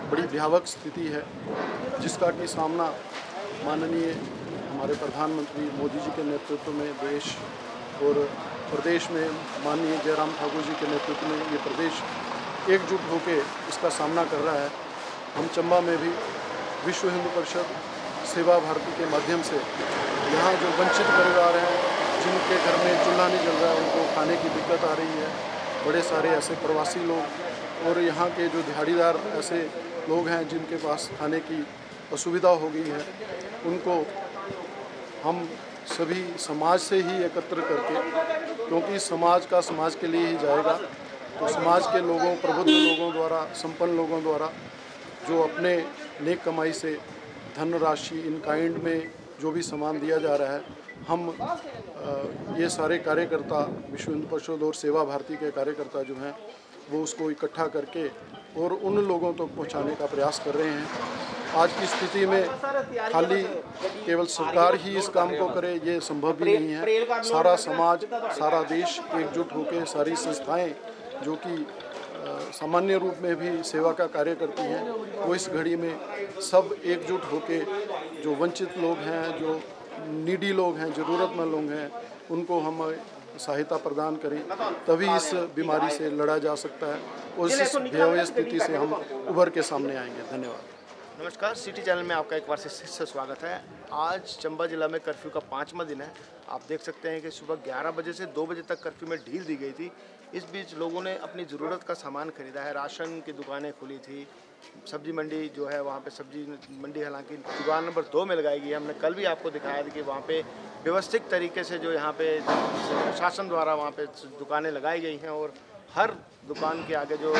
बड़ी भयावक स्थिति है, जिसका कि सामना माननीय हमारे प्रधानमंत्री मोदी जी के नेतृत्व में देश और प्रदेश में माननीय जयराम ठाकुर जी के नेतृत्व में ये प्रदेश एकजुट होकर इसका सामना कर रहा है। हम चंबा में भी विश्व हिंदू परिषद सेवा भारती के माध्यम से यहाँ जो वंचित परिवार हैं, जिनके घर में चूल्हा नहीं जल रहा है, उनको खाने की दिक्कत आ रही है। बड़े सारे ऐसे प्रवासी लोग और यहाँ के जो दिहाड़ीदार, ऐसे लोग हैं जिनके पास खाने की असुविधा हो गई है, उनको हम सभी समाज से ही एकत्र करके, क्योंकि समाज का समाज के लिए ही जाएगा तो समाज के लोगों, प्रबुद्ध लोगों द्वारा, संपन्न लोगों द्वारा, जो अपने नेक कमाई से धनराशि इन काइंड में जो भी सामान दिया जा रहा है, हम ये सारे कार्यकर्ता, विश्व हिंदू परिषद और सेवा भारती के कार्यकर्ता जो हैं, वो उसको इकट्ठा करके और उन लोगों तक तो पहुँचाने का प्रयास कर रहे हैं। आज की स्थिति में खाली केवल सरकार ही इस काम को करे, ये संभव भी नहीं है। सारा समाज, सारा देश एकजुट होकर सारी संस्थाएँ जो कि सामान्य रूप में भी सेवा का कार्य करती हैं, वो इस घड़ी में सब एकजुट होकर जो वंचित लोग हैं, जो नीडी लोग हैं, ज़रूरतमंद लोग हैं, उनको हम सहायता प्रदान करें, तभी इस बीमारी से लड़ा जा सकता है और इस भयावह स्थिति से हम उभर के सामने आएँगे। धन्यवाद। नमस्कार, सिटी चैनल में आपका एक बार से फिर से स्वागत है। आज चंबा जिला में कर्फ्यू का पाँचवा दिन है। आप देख सकते हैं कि सुबह 11 बजे से 2 बजे तक कर्फ्यू में ढील दी गई थी। इस बीच लोगों ने अपनी ज़रूरत का सामान खरीदा है। राशन की दुकानें खुली थी सब्ज़ी मंडी जो है, वहाँ पे सब्ज़ी मंडी हालाँकि दुकान नंबर दो में लगाई गई है। हमने कल भी आपको दिखाया था कि वहाँ पे व्यवस्थित तरीके से जो यहाँ पे शासन द्वारा वहाँ पे दुकानें लगाई गई हैं और हर दुकान के आगे जो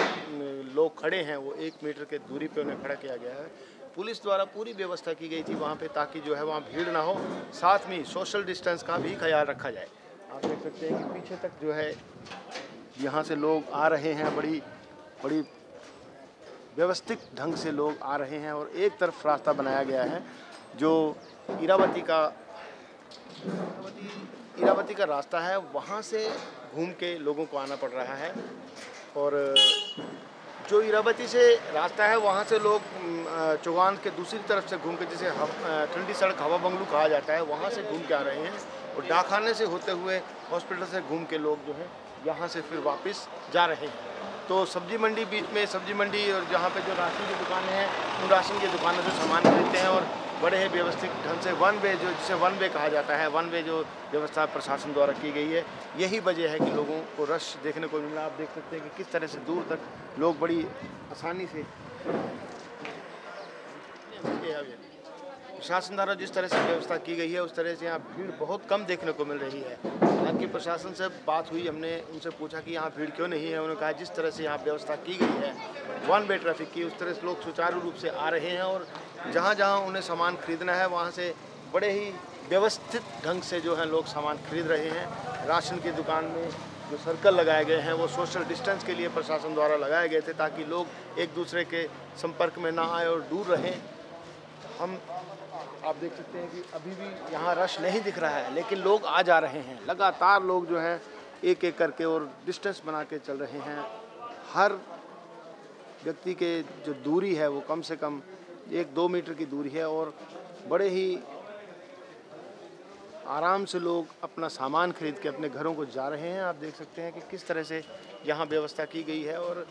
लोग खड़े हैं, वो एक मीटर के दूरी पे उन्हें खड़ा किया गया है। पुलिस द्वारा पूरी व्यवस्था की गई थी वहाँ पे ताकि जो है वहाँ भीड़ ना हो। साथ में सोशल डिस्टेंस का भी ख्याल रखा जाए। आप देख सकते हैं कि पीछे तक जो है यहाँ से लोग आ रहे हैं, बड़ी बड़ी व्यवस्थित ढंग से लोग आ रहे हैं और एक तरफ़ रास्ता बनाया गया है, जो इरावती का इरावती का रास्ता है, वहाँ से घूम के लोगों को आना पड़ रहा है। और जो इरावती से रास्ता है, वहाँ से लोग चौगान के दूसरी तरफ़ से घूम के, जिसे ठंडी सड़क हवा बंगलू कहा जाता है, वहाँ से घूम के आ रहे हैं और डाखाने से होते हुए हॉस्पिटल से घूम के लोग जो है, यहाँ से फिर वापस जा रहे हैं। तो सब्ज़ी मंडी बीच में सब्ज़ी मंडी और जहाँ पे जो राशन की दुकानें हैं, उन राशन की दुकानों से सामान खरीदते हैं और बड़े ही व्यवस्थित ढंग से वन वे जो, जिसे वन वे कहा जाता है वन वे जो व्यवस्था प्रशासन द्वारा की गई है। यही वजह है कि लोगों को रश देखने को मिला। आप देख सकते हैं कि किस तरह से दूर तक लोग बड़ी आसानी से प्रशासन द्वारा जिस तरह से व्यवस्था की गई है, उस तरह से यहाँ भीड़ बहुत कम देखने को मिल रही है। हालाँकि प्रशासन से बात हुई, हमने उनसे पूछा कि यहाँ भीड़ क्यों नहीं है? उन्होंने कहा, जिस तरह से यहाँ व्यवस्था की गई है, वन वे ट्रैफ़िक की, उस तरह से लोग सुचारू रूप से आ रहे हैं और जहाँ जहाँ उन्हें सामान खरीदना है, वहाँ से बड़े ही व्यवस्थित ढंग से जो है लोग सामान खरीद रहे हैं। राशन की दुकान में जो सर्कल लगाए गए हैं, वो सोशल डिस्टेंस के लिए प्रशासन द्वारा लगाए गए थे ताकि लोग एक दूसरे के संपर्क में ना आए और दूर रहें। हम आप देख सकते हैं कि अभी भी यहाँ रश नहीं दिख रहा है, लेकिन लोग आ जा रहे हैं। लगातार लोग जो हैं एक एक करके और डिस्टेंस बना के चल रहे हैं। हर व्यक्ति के जो दूरी है वो कम से कम एक दो मीटर की दूरी है और बड़े ही आराम से लोग अपना सामान खरीद के अपने घरों को जा रहे हैं। आप देख सकते हैं कि किस तरह से यहाँ व्यवस्था की गई है और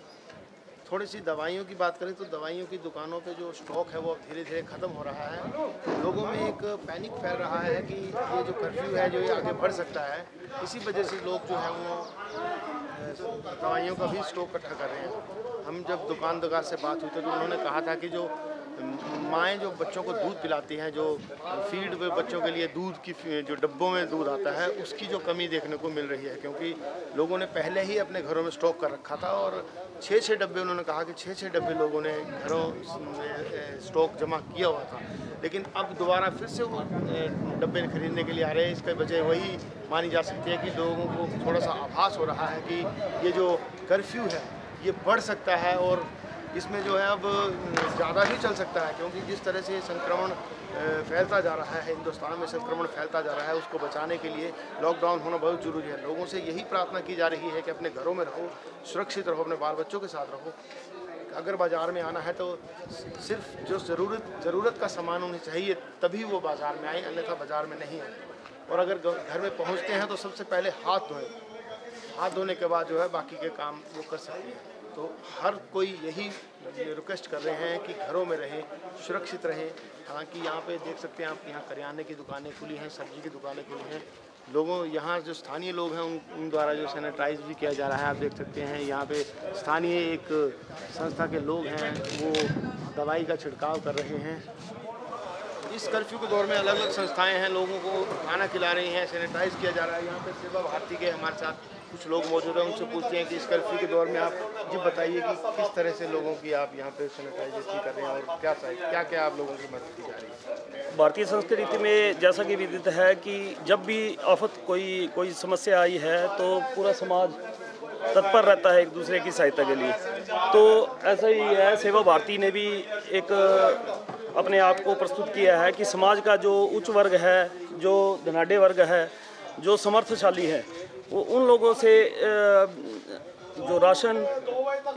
थोड़ी सी दवाइयों की बात करें तो दवाइयों की दुकानों पे जो स्टॉक है वो अब धीरे धीरे ख़त्म हो रहा है। लोगों में एक पैनिक फैल रहा है कि ये जो कर्फ्यू है, जो ये आगे बढ़ सकता है, इसी वजह से लोग जो है वो दवाइयों का भी स्टॉक इकट्ठा कर रहे हैं। हम जब दुकान दुकान से बात हुई तो उन्होंने कहा था कि जो माएँ जो बच्चों को दूध पिलाती हैं, जो फ़ीड पे बच्चों के लिए दूध की, जो डब्बों में दूध आता है, उसकी जो कमी देखने को मिल रही है, क्योंकि लोगों ने पहले ही अपने घरों में स्टॉक कर रखा था और छः छः डब्बे उन्होंने कहा कि छः छः डब्बे लोगों ने घरों में स्टॉक जमा किया हुआ था। लेकिन अब दोबारा फिर से वो डब्बे खरीदने के लिए आ रहे हैं, इसका वजह वही मानी जा सकती है कि लोगों को थोड़ा सा आभास हो रहा है कि ये जो कर्फ्यू है, ये बढ़ सकता है और इसमें जो है अब ज़्यादा ही चल सकता है, क्योंकि जिस तरह से संक्रमण फैलता जा रहा है, हिंदुस्तान में संक्रमण फैलता जा रहा है, उसको बचाने के लिए लॉकडाउन होना बहुत ज़रूरी है। लोगों से यही प्रार्थना की जा रही है कि अपने घरों में रहो, सुरक्षित रहो, अपने बाल बच्चों के साथ रहो। अगर बाज़ार में आना है तो सिर्फ़ जो ज़रूरत ज़रूरत का सामान उन्हें चाहिए, तभी वो बाज़ार में आए, अन्यथा बाज़ार में नहीं आए। और अगर घर में पहुँचते हैं तो सबसे पहले हाथ धोएँ। हाथ धोने के बाद जो है बाकी के काम वो कर सकते हैं। तो हर कोई यही रिक्वेस्ट कर रहे हैं कि घरों में रहें, सुरक्षित रहें। हालाँकि यहाँ पे देख सकते हैं आप यहाँ करियाने की दुकानें खुली हैं, सब्ज़ी की दुकानें खुली हैं। लोगों, यहाँ जो स्थानीय लोग हैं, उन उन द्वारा जो सैनिटाइज भी किया जा रहा है, आप देख सकते हैं। यहाँ पे स्थानीय एक संस्था के लोग हैं, वो दवाई का छिड़काव कर रहे हैं। इस कर्फ्यू के दौर में अलग अलग संस्थाएँ हैं, लोगों को खाना खिला रही हैं सैनिटाइज किया जा रहा है। यहाँ पे सेवा भारती के हमारे साथ कुछ लोग मौजूद हैं, उनसे पूछते हैं कि इस कर्फ्यू के दौर में आप जी बताइए कि किस तरह से लोगों की आप यहाँ पे सैनिटाइजेशन कर रहे हैं और क्या क्या क्या आप लोगों की मदद की जा रही है? भारतीय संस्कृति में जैसा कि विदित है कि जब भी आफत कोई कोई समस्या आई है तो पूरा समाज तत्पर रहता है एक दूसरे की सहायता के लिए। तो ऐसा ही है, सेवा भारती ने भी एक, अपने आप को प्रस्तुत किया है कि समाज का जो उच्च वर्ग है, जो धनाढ़ वर्ग है, जो समर्थशाली है वो उन लोगों से जो राशन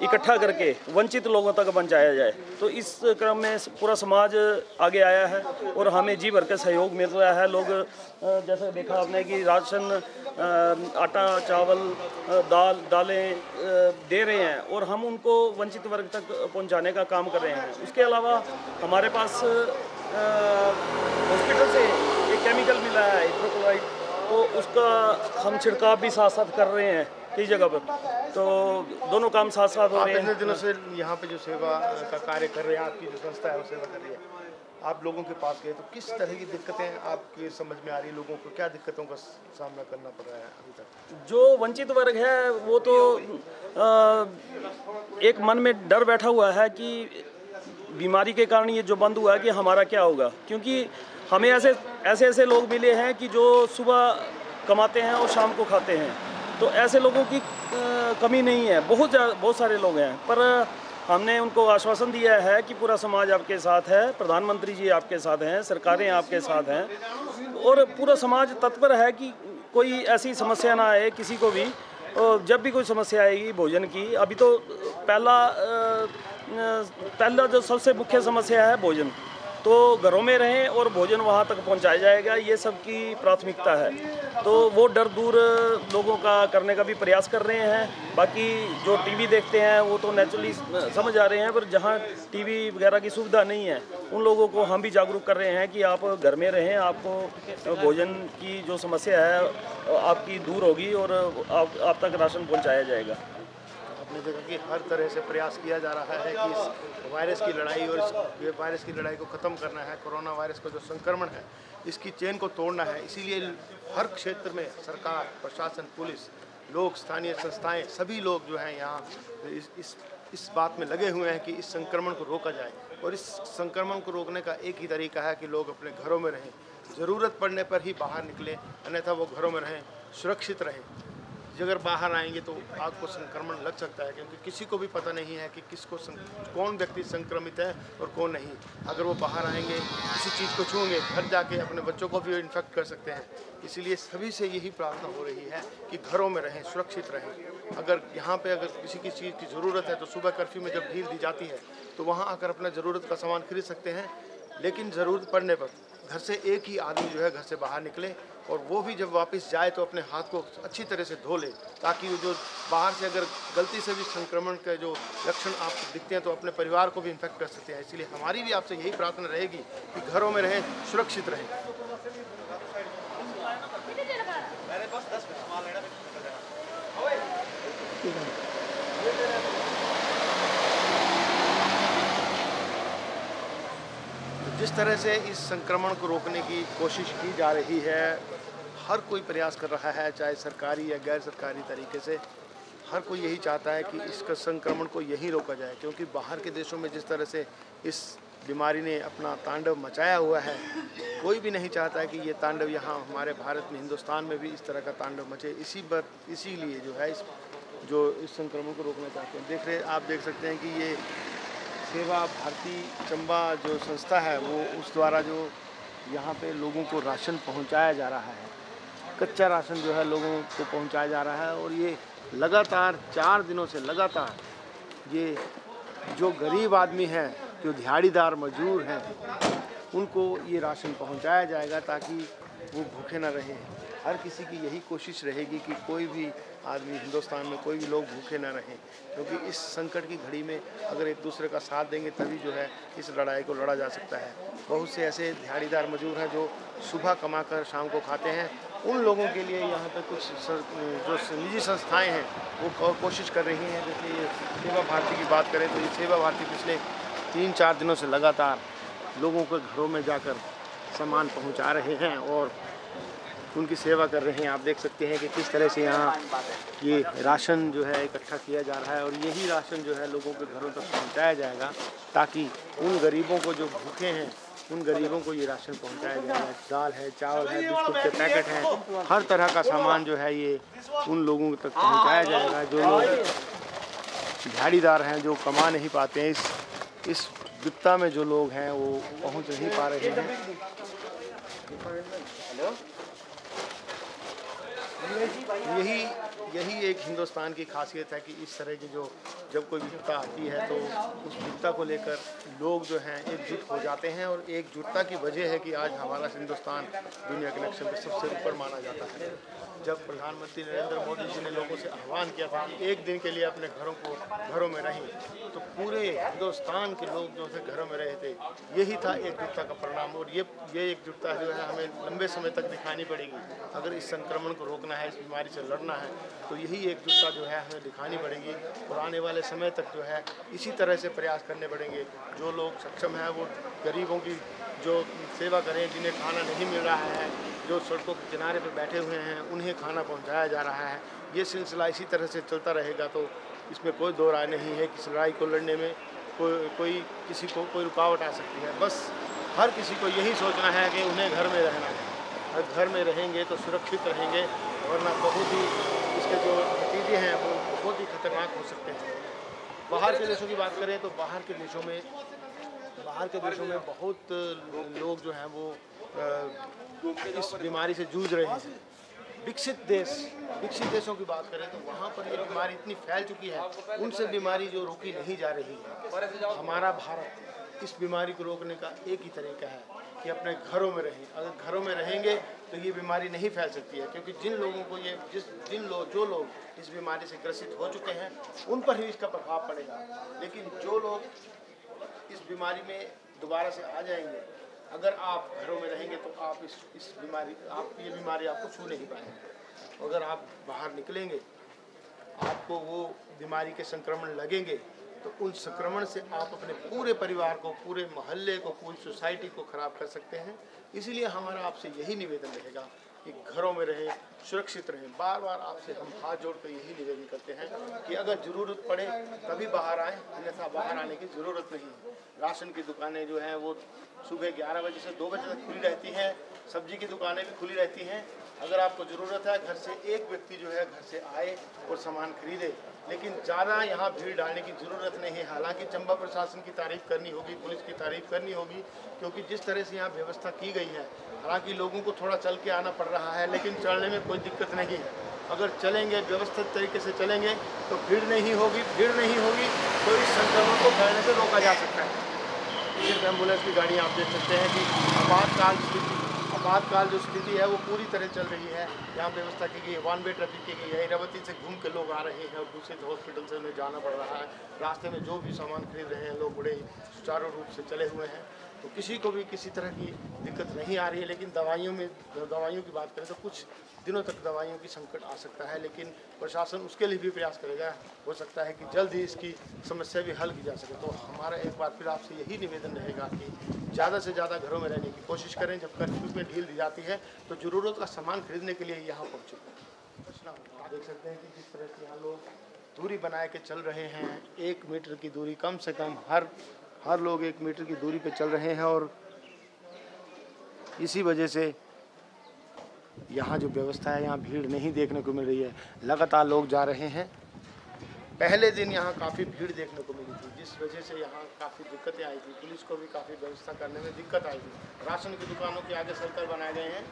इकट्ठा करके वंचित लोगों तक पहुँचाया जाए। तो इस क्रम में पूरा समाज आगे आया है और हमें जी भर के सहयोग मिल रहा है। लोग जैसे देखा आपने कि राशन आटा, चावल दाल, दालें दे रहे हैं और हम उनको वंचित वर्ग तक पहुँचाने का काम कर रहे हैं। उसके अलावा हमारे पास हॉस्पिटल से एक केमिकल मिला है। उसका हम छिड़काव भी साथ साथ कर रहे हैं कई जगह पर। तो दोनों काम साथ साथ हो रहे हैं। दिनों से यहाँ पे जो सेवा का कार्य कर रहे हैं आपकी जो संस्था है वो सेवा कर रही है। आप लोगों के पास गए तो किस तरह की दिक्कतें आपके समझ में आ रही है? लोगों को क्या दिक्कतों का सामना करना पड़ रहा है अभी तक? जो वंचित वर्ग है वो तो अ, एक मन में डर बैठा हुआ है कि बीमारी के कारण ये जो बंद हुआ है कि हमारा क्या होगा? क्योंकि हमें ऐसे ऐसे ऐसे लोग मिले हैं कि जो सुबह कमाते हैं और शाम को खाते हैं। तो ऐसे लोगों की कमी नहीं है। बहुत बहुत सारे लोग हैं। पर हमने उनको आश्वासन दिया है कि पूरा समाज आपके साथ है, प्रधानमंत्री जी आपके साथ हैं, सरकारें आपके साथ हैं। और पूरा समाज तत्पर है कि कोई ऐसी समस्या ना आए किसी को भी। और जब भी कोई समस्या आएगी भोजन की, अभी तो पहला पहला जो सबसे मुख्य समस्या है भोजन। तो घरों में रहें और भोजन वहाँ तक पहुँचाया जाएगा ये सबकी प्राथमिकता है। तो वो डर दूर लोगों का करने का भी प्रयास कर रहे हैं। बाकी जो टीवी देखते हैं वो तो नेचुरली समझ आ रहे हैं पर जहाँ टीवी वगैरह की सुविधा नहीं है उन लोगों को हम भी जागरूक कर रहे हैं कि आप घर में रहें आपको भोजन की जो समस्या है आपकी दूर होगी और आप, आप तक राशन पहुँचाया जाएगा। आपने देखा कि हर तरह से प्रयास किया जा रहा है कि इस वायरस की लड़ाई और इस वायरस की लड़ाई को ख़त्म करना है, कोरोना वायरस का जो संक्रमण है, इसकी चेन को तोड़ना है। इसीलिए हर क्षेत्र में सरकार, प्रशासन, पुलिस, लोग, स्थानीय संस्थाएँ, सभी लोग जो हैं यहाँ इस इस इस बात में लगे हुए हैं कि इस संक्रमण को रोका जाए। और इस संक्रमण को रोकने का एक ही तरीका है कि लोग अपने घरों में रहें। ज़रूरत पड़ने पर ही बाहर निकलें, अन्यथा वो घरों में रहें, सुरक्षित रहें। अगर बाहर आएँगे तो आपको संक्रमण लग सकता है, क्योंकि किसी को भी पता नहीं है कि किसको कौन व्यक्ति संक्रमित है और कौन नहीं। अगर वो बाहर आएँगे, किसी चीज़ को छूएँगे, घर जाके अपने बच्चों को भी इन्फेक्ट कर सकते हैं। इसीलिए सभी से यही प्रार्थना हो रही है कि घरों में रहें, सुरक्षित रहें। अगर यहाँ पे अगर किसी की चीज़ की ज़रूरत है तो सुबह कर्फ्यू में जब ढील दी जाती है तो वहाँ आकर अपना ज़रूरत का सामान खरीद सकते हैं। लेकिन ज़रूरत पड़ने पर घर से एक ही आदमी जो है, घर से बाहर निकले और वो भी जब वापस जाए तो अपने हाथ को अच्छी तरह से धो ले, ताकि वो जो बाहर से अगर गलती से भी संक्रमण के जो लक्षण आपको दिखते हैं तो अपने परिवार को भी इन्फेक्ट कर सकते हैं। इसलिए हमारी भी आपसे यही प्रार्थना रहेगी कि घरों में रहें, सुरक्षित रहें। जिस तरह से इस संक्रमण को रोकने की कोशिश की जा रही है हर कोई प्रयास कर रहा है, चाहे सरकारी या गैर सरकारी तरीके से। हर कोई यही चाहता है कि इसका संक्रमण को यहीं रोका जाए, क्योंकि बाहर के देशों में जिस तरह से इस बीमारी ने अपना तांडव मचाया हुआ है, कोई भी नहीं चाहता है कि ये तांडव यहाँ हमारे भारत में, हिंदुस्तान में भी इस तरह का तांडव मचे। इसी बात इसीलिए जो है इस, जो इस संक्रमण को रोकना चाहते हैं। देख रहे, आप देख सकते हैं कि ये सेवा भारती चंबा जो संस्था है, वो उस द्वारा जो यहाँ पे लोगों को राशन पहुँचाया जा रहा है। कच्चा राशन जो है लोगों को पहुँचाया जा रहा है और ये लगातार चार दिनों से लगातार ये जो गरीब आदमी हैं, जो दिहाड़ीदार मजदूर हैं, उनको ये राशन पहुँचाया जाएगा ताकि वो भूखे ना रहें। हर किसी की यही कोशिश रहेगी कि कोई भी आदमी हिंदुस्तान में कोई भी लोग भूखे ना रहें, क्योंकि इस संकट की घड़ी में अगर एक दूसरे का साथ देंगे तभी जो है इस लड़ाई को लड़ा जा सकता है। बहुत से ऐसे दिहाड़ीदार मजदूर हैं जो सुबह कमा कर शाम को खाते हैं उन लोगों के लिए यहाँ पर कुछ सर, जो निजी संस्थाएँ हैं वो कोशिश कर रही हैं जैसे ये सेवा भारती की बात करें तो ये सेवा भारती पिछले तीन चार दिनों से लगातार लोगों के घरों में जाकर सामान पहुँचा रहे हैं और उनकी सेवा कर रहे हैं। आप देख सकते हैं कि किस तरह से यहाँ ये राशन जो है इकट्ठा किया जा रहा है और यही राशन जो है लोगों के घरों तक पहुँचाया जाएगा ताकि उन गरीबों को जो भूखे हैं उन गरीबों को ये राशन पहुँचाया है। दाल है, चावल है, बिस्कुट के पैकेट हैं। हर तरह का सामान जो है ये उन लोगों तक पहुँचाया जाएगा जो लोग झाड़ीदार हैं, जो कमा नहीं पाते हैं। इस इस विपता में जो लोग हैं, वो पहुँच नहीं पा रहे हैं। यही यही एक हिंदुस्तान की खासियत है कि इस तरह की जो, जब कोई विपत्ता आती है तो उस विपत्ता को लेकर लोग जो हैं एकजुट हो जाते हैं और एकजुटता की वजह है कि आज हमारा हिंदुस्तान दुनिया के नक्शे में सबसे ऊपर माना जाता है। जब प्रधानमंत्री नरेंद्र मोदी जी ने लोगों से आह्वान किया था कि एक दिन के लिए अपने घरों को, घरों में रहें तो पूरे हिंदुस्तान के लोग जो थे घरों में रहे थे। यही था एकजुटता का परिणाम और ये ये एकजुटता जो है हमें लंबे समय तक दिखानी पड़ेगी अगर इस संक्रमण को रोकना है, इस बीमारी से लड़ना है तो यही एकजुटता जो है हमें दिखानी पड़ेगी और आने वाले समय तक जो है इसी तरह से प्रयास करने पड़ेंगे। जो लोग सक्षम हैं, वो गरीबों की जो सेवा करें, जिन्हें खाना नहीं मिल रहा है, जो सड़कों के किनारे पर बैठे हुए हैं, उन्हें खाना पहुँचाया जा रहा है। ये सिलसिला इसी तरह से चलता रहेगा तो इसमें कोई दो राय नहीं है कि लड़ाई को लड़ने में कोई कोई किसी को कोई रुकावट आ सकती है। बस हर किसी को यही सोचना है कि उन्हें घर में रहना है। घर में रहेंगे तो सुरक्षित रहेंगे वरना बहुत ही इसके जो नतीजे हैं, वो बहुत ही खतरनाक हो सकते हैं। बाहर के देशों की बात करें तो बाहर के देशों में, बाहर के देशों में बहुत लोग जो हैं वो इस बीमारी से जूझ रहे हैं। विकसित देश, विकसित देशों की बात करें तो वहाँ पर ये बीमारी इतनी फैल चुकी है, उनसे बीमारी जो रोकी नहीं जा रही। है हमारा भारत इस बीमारी को रोकने का एक ही तरीका है। कि अपने घरों में रहें। अगर घरों में रहेंगे तो ये बीमारी नहीं फैल सकती है, क्योंकि जिन लोगों को ये जिस जिन लोग जो लोग इस बीमारी से ग्रसित हो चुके हैं, उन पर ही इसका प्रभाव पड़ेगा। लेकिन जो लोग इस बीमारी में दोबारा से आ जाएँगे, अगर आप घरों में रहेंगे तो आप इस इस बीमारी आप ये बीमारी आपको छू नहीं पाएँगे। अगर आप बाहर निकलेंगे, आपको वो बीमारी के संक्रमण लगेंगे तो उन संक्रमण से आप अपने पूरे परिवार को, पूरे मोहल्ले को, पूरी सोसाइटी को ख़राब कर सकते हैं। इसीलिए हमारा आपसे यही निवेदन रहेगा कि घरों में रहें, सुरक्षित रहें। बार बार आपसे हम हाथ जोड़कर यही निवेदन करते हैं कि अगर ज़रूरत पड़े, तभी बाहर आएँ। अन्यथा बाहर आने की ज़रूरत नहीं है। राशन की दुकानें जो हैं, वो सुबह ग्यारह बजे से दो बजे तक खुली रहती हैं। सब्ज़ी की दुकानें भी खुली रहती हैं। अगर आपको ज़रूरत है, घर से एक व्यक्ति जो है, घर से आए और सामान खरीदे, लेकिन ज़्यादा यहाँ भीड़ डालने की ज़रूरत नहीं है। हालाँकि चंबा प्रशासन की तारीफ़ करनी होगी, पुलिस की तारीफ़ करनी होगी, क्योंकि जिस तरह से यहाँ व्यवस्था की गई है, हालाँकि लोगों को थोड़ा चल के आना पड़ रहा है, लेकिन चलने में कोई दिक्कत नहीं है। अगर चलेंगे, व्यवस्थित तरीके से चलेंगे तो भीड़ नहीं होगी, भीड़ नहीं होगी तो इस संक्रमण को फैलने से रोका जा सकता है। सिर्फ़ एंबुलेंस की गाड़ी आप देख सकते हैं कि आपातकाल स्थिति आपातकाल जो स्थिति है, वो पूरी तरह चल रही है। यहाँ व्यवस्था की गई है वन वे ट्रैफ़िक की गई है, इरावती से घूम के लोग आ रहे हैं और दूसरे हॉस्पिटल से उन्हें जाना पड़ रहा है। रास्ते में जो भी सामान खरीद रहे हैं, लोग बड़े सुचारू रूप से चले हुए हैं। तो किसी को भी किसी तरह की दिक्कत नहीं आ रही है, लेकिन दवाइयों में, दवाइयों की बात करें तो कुछ दिनों तक दवाइयों की संकट आ सकता है, लेकिन प्रशासन उसके लिए भी प्रयास करेगा। हो सकता है कि जल्द ही इसकी समस्या भी हल की जा सके। तो हमारा एक बार फिर आपसे यही निवेदन रहेगा कि ज़्यादा से ज़्यादा घरों में रहने की कोशिश करें। जब कर्फ्यू में ढील दी जाती है तो ज़रूरत का सामान खरीदने के लिए यहाँ पहुँचे। देख सकते हैं कि जिस तरह से यहाँ लोग दूरी बनाए के चल रहे हैं, एक मीटर की दूरी कम से कम हर हर लोग एक मीटर की दूरी पे चल रहे हैं और इसी वजह से यहाँ जो व्यवस्था है, यहाँ भीड़ नहीं देखने को मिल रही है। लगातार लोग जा रहे हैं। पहले दिन यहाँ काफ़ी भीड़ देखने को मिली थी, जिस वजह से यहाँ काफ़ी दिक्कतें आई थी। पुलिस को भी काफ़ी व्यवस्था करने में दिक्कत आई थी। राशन की दुकानों के आगे सर्कल बनाए गए हैं।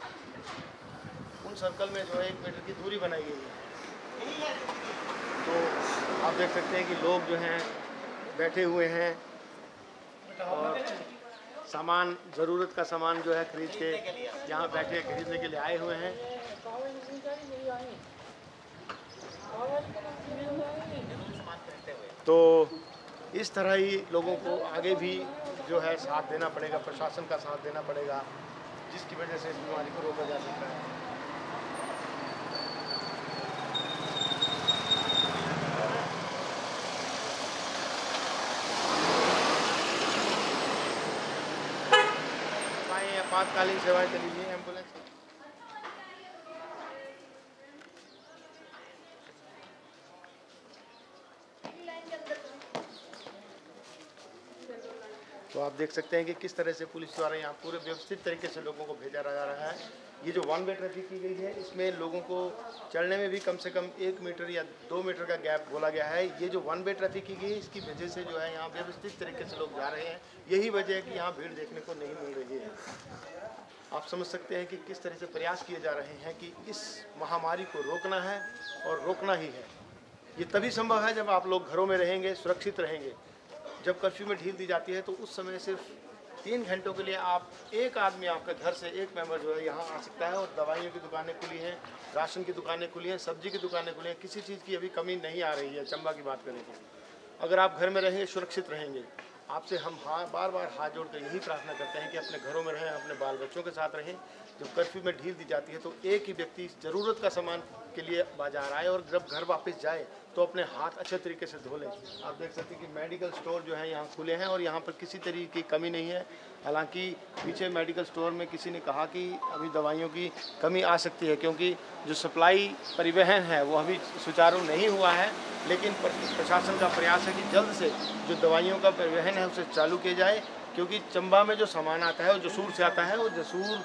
उन सर्कल में जो है, एक मीटर की दूरी बनाई गई है। तो आप देख सकते हैं कि लोग जो हैं, बैठे हुए हैं। और सामान, ज़रूरत का सामान जो है खरीद के यहाँ बैठे, खरीदने के लिए आए हुए हैं। तो इस तरह ही लोगों को आगे भी जो है साथ देना पड़ेगा, प्रशासन का साथ देना पड़ेगा, जिसकी वजह से इस बीमारी को रोका जा सकता है। आपातकालीन सेवाएँ चली हुई एंबुलेंस तो आप देख सकते हैं कि किस तरह से पुलिस द्वारा यहाँ पूरे व्यवस्थित तरीके से लोगों को भेजा जा रहा है। ये जो वन वे ट्रैफ़िक की गई है, इसमें लोगों को चलने में भी कम से कम एक मीटर या दो मीटर का गैप बोला गया है। ये जो वन वे ट्रैफ़िक की गई है, इसकी वजह से जो है यहाँ व्यवस्थित तरीके से लोग जा रहे हैं। यही वजह है कि यहाँ भीड़ देखने को नहीं मिल रही है। आप समझ सकते हैं कि किस तरह से प्रयास किए जा रहे हैं कि इस महामारी को रोकना है और रोकना ही है। ये तभी संभव है जब आप लोग घरों में रहेंगे, सुरक्षित रहेंगे। जब कर्फ्यू में ढील दी जाती है तो उस समय सिर्फ़ तीन घंटों के लिए आप, एक आदमी आपके घर से एक मेंबर जो है यहाँ आ सकता है और दवाइयों की दुकानें खुली हैं, राशन की दुकानें खुली हैं, सब्ज़ी की दुकानें खुली हैं, किसी चीज़ की अभी कमी नहीं आ रही है, चंबा की बात करें तो। अगर आप घर में रहेंगे सुरक्षित रहेंगे। आपसे हम हाँ बार बार हाथ जोड़ कर यही प्रार्थना करते हैं कि अपने घरों में रहें, अपने बाल बच्चों के साथ रहें। जब कर्फ्यू में ढील दी जाती है तो एक ही व्यक्ति ज़रूरत का सामान के लिए बाज़ार आए और जब घर वापस जाए तो अपने हाथ अच्छे तरीके से धो लें। आप देख सकते हैं कि मेडिकल स्टोर जो है, यहाँ खुले हैं और यहाँ पर किसी तरीके की कमी नहीं है। हालाँकि पीछे मेडिकल स्टोर में किसी ने कहा कि अभी दवाइयों की कमी आ सकती है, क्योंकि जो सप्लाई परिवहन है, वो अभी सुचारू नहीं हुआ है। लेकिन प्रशासन का प्रयास है कि जल्द से जो दवाइयों का परिवहन है, उसे चालू किया जाए, क्योंकि चंबा में जो सामान आता है, वो जसूर से आता है, वो जसूर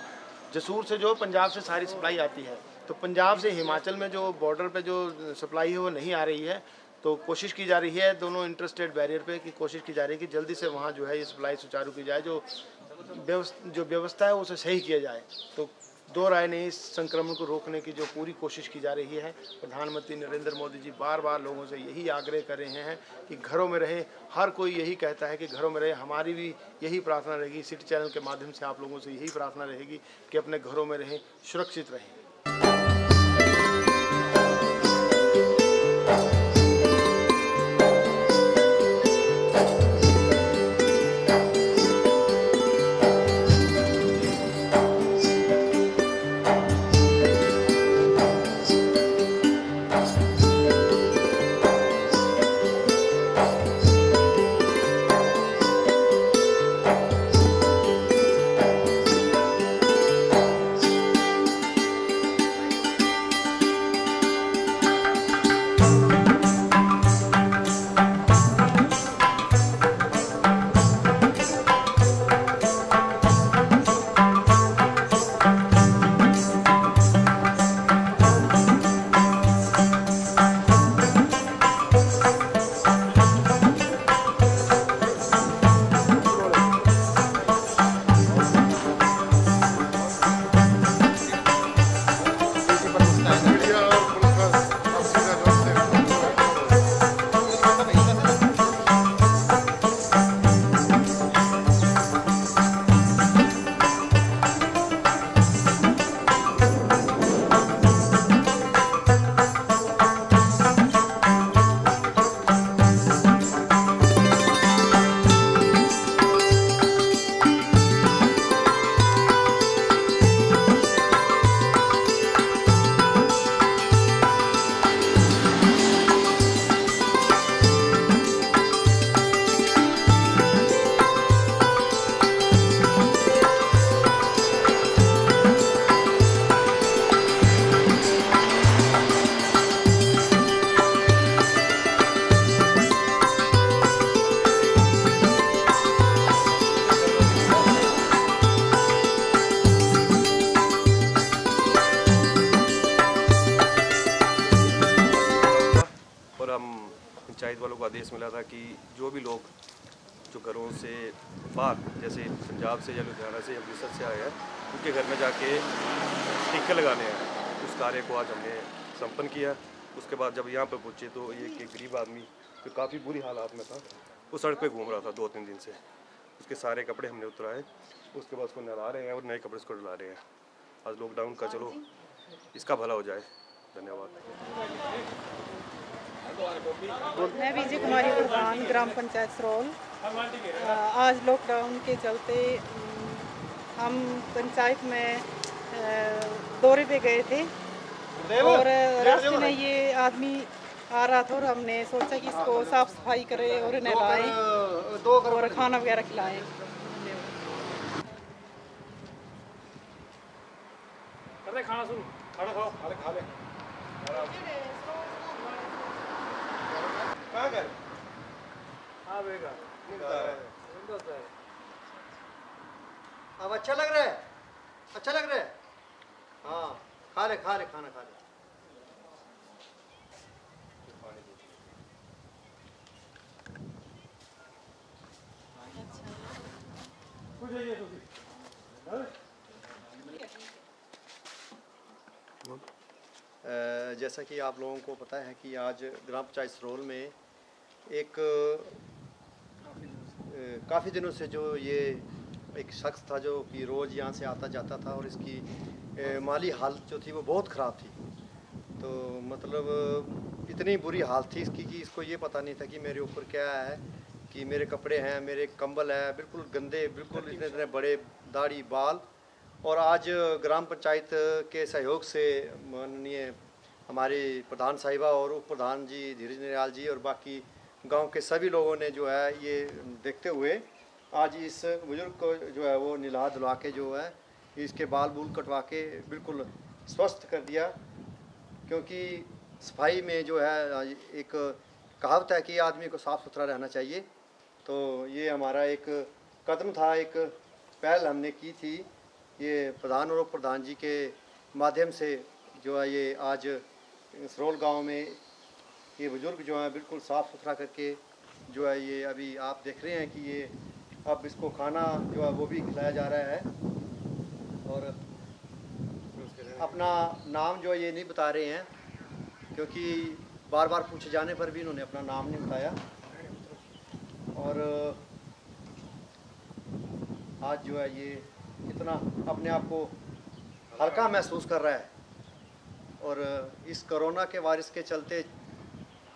जसूर से जो पंजाब से सारी सप्लाई आती है। तो पंजाब से हिमाचल में जो बॉर्डर पे जो सप्लाई है वो नहीं आ रही है। तो कोशिश की जा रही है दोनों इंटरस्टेट बैरियर पे कि कोशिश की जा रही है कि जल्दी से वहाँ जो है ये सप्लाई सुचारू की जाए, जो जो व्यवस्था है उसे सही किया जाए। तो दो राय नहीं इस संक्रमण को रोकने की जो पूरी कोशिश की जा रही है। प्रधानमंत्री नरेंद्र मोदी जी बार बार लोगों से यही आग्रह कर रहे हैं कि घरों में रहे। हर कोई यही कहता है कि घरों में रहे। हमारी भी यही प्रार्थना रहेगी। सिटी चैनल के माध्यम से आप लोगों से यही प्रार्थना रहेगी कि अपने घरों में रहें, सुरक्षित रहें। पंचायत वालों को आदेश मिला था कि जो भी लोग जो घरों से बाहर, जैसे पंजाब से या लुधियाना से अमृतसर से आए हैं, उनके घर में जाके टीके लगाने हैं। उस कार्य को आज हमने संपन्न किया। उसके बाद जब यहाँ पर पहुँचे तो ये एक गरीब आदमी, जो काफ़ी बुरी हालात में था, वो सड़क पे घूम रहा था दो तीन दिन से। उसके सारे कपड़े हमने उतराए। उसके बाद उसको नहला रहे हैं और नए कपड़े उसको डला रहे हैं। आज लॉकडाउन का चलो, इसका भला हो जाए। धन्यवाद। मैं विजय कुमारी प्रधान ग्राम पंचायत सरोल। आज लॉकडाउन के चलते हम पंचायत में दौरे पे गए थे। और रास्ते में ये आदमी आ रहा था और हमने सोचा कि इसको साफ़ सफ़ाई करें और नहलाएँ और खाना वगैरह खिलाएँ। खाना शुरू खाना खाओ। खाले खा ले। कहाँ हाँ बेगा अब अच्छा लग रहा है? अच्छा लग रहा है? हाँ खा ले खा ले खाना खा ले। जैसा कि आप लोगों को पता है कि आज ग्राम पंचायत सरोल में एक काफ़ी दिनों से जो ये एक शख्स था जो कि रोज़ यहाँ से आता जाता था और इसकी माली हालत जो थी वो बहुत ख़राब थी। तो मतलब इतनी बुरी हालत थी इसकी कि इसको ये पता नहीं था कि मेरे ऊपर क्या है कि मेरे कपड़े हैं मेरे कंबल है बिल्कुल गंदे बिल्कुल इतने इतने बड़े दाढ़ी बाल। और आज ग्राम पंचायत के सहयोग से माननीय हमारी प्रधान साहिबा और उप प्रधान जी धीरज निराल जी और बाकी गाँव के सभी लोगों ने जो है ये देखते हुए आज इस बुज़ुर्ग को जो है वो निला धुला के जो है इसके बाल बूल कटवा के बिल्कुल स्वस्थ कर दिया, क्योंकि सफ़ाई में जो है एक कहावत है कि आदमी को साफ़ सुथरा रहना चाहिए। तो ये हमारा एक कदम था, एक पहल हमने की थी। ये प्रधान और प्रधान जी के माध्यम से जो है ये आज सरोल गाँव में ये बुज़ुर्ग जो हैं बिल्कुल साफ़ सुथरा करके जो है ये अभी आप देख रहे हैं कि ये अब इसको खाना जो है वो भी खिलाया जा रहा है। और अपना नाम जो है ये नहीं बता रहे हैं, क्योंकि बार बार पूछे जाने पर भी इन्होंने अपना नाम नहीं बताया। और आज जो है ये इतना अपने आप को हल्का महसूस कर रहा है। और इस कोरोना के वायरस के चलते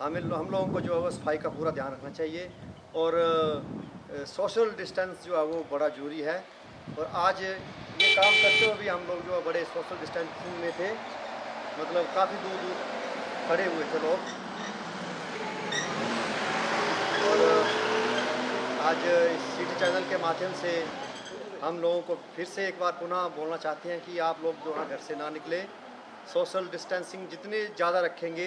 हमें हम लोगों को जो है वो सफ़ाई का पूरा ध्यान रखना चाहिए और सोशल डिस्टेंस जो है वो बड़ा ज़रूरी है। और आज ये काम करते हुए भी हम लोग जो है बड़े सोशल डिस्टेंसिंग में थे मतलब काफ़ी दूर दूर खड़े हुए थे लोग। और आज सिटी चैनल के माध्यम से हम लोगों को फिर से एक बार पुनः बोलना चाहते हैं कि आप लोग जो है घर से ना निकले। सोशल डिस्टेंसिंग जितनी ज़्यादा रखेंगे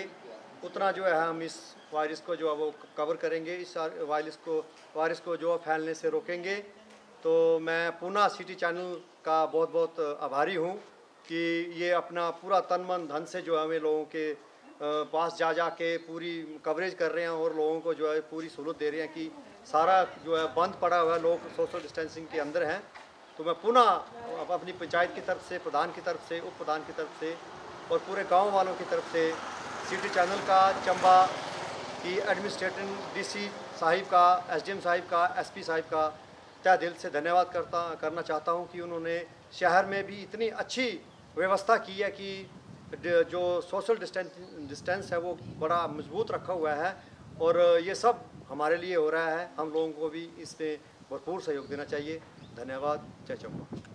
उतना जो है हम इस वायरस को जो है वो कवर करेंगे। इस वायरस को वायरस को जो है फैलने से रोकेंगे। तो मैं पुनः सिटी चैनल का बहुत बहुत आभारी हूँ कि ये अपना पूरा तन मन धन से जो है हमें लोगों के पास जा जा के पूरी कवरेज कर रहे हैं और लोगों को जो है पूरी सहूलत दे रहे हैं कि सारा जो है बंद पड़ा हुआ है, लोग सोशल डिस्टेंसिंग के अंदर हैं। तो मैं पुनः अपनी पंचायत की तरफ़ से, प्रधान की तरफ़ से, उप, प्रधान की तरफ़ से और पूरे गाँव वालों की तरफ़ से सिटी चैनल का चंबा की एडमिनिस्ट्रेटिव डीसी साहिब का, एसडीएम साहिब का, एसपी साहिब का तय दिल से धन्यवाद करता, करना चाहता हूँ कि उन्होंने शहर में भी इतनी अच्छी व्यवस्था की है कि जो सोशल डिस्टेंस डिस्टेंस है वो बड़ा मज़बूत रखा हुआ है और ये सब हमारे लिए हो रहा है। हम लोगों को भी इसमें भरपूर सहयोग देना चाहिए। धन्यवाद। जय चंबा।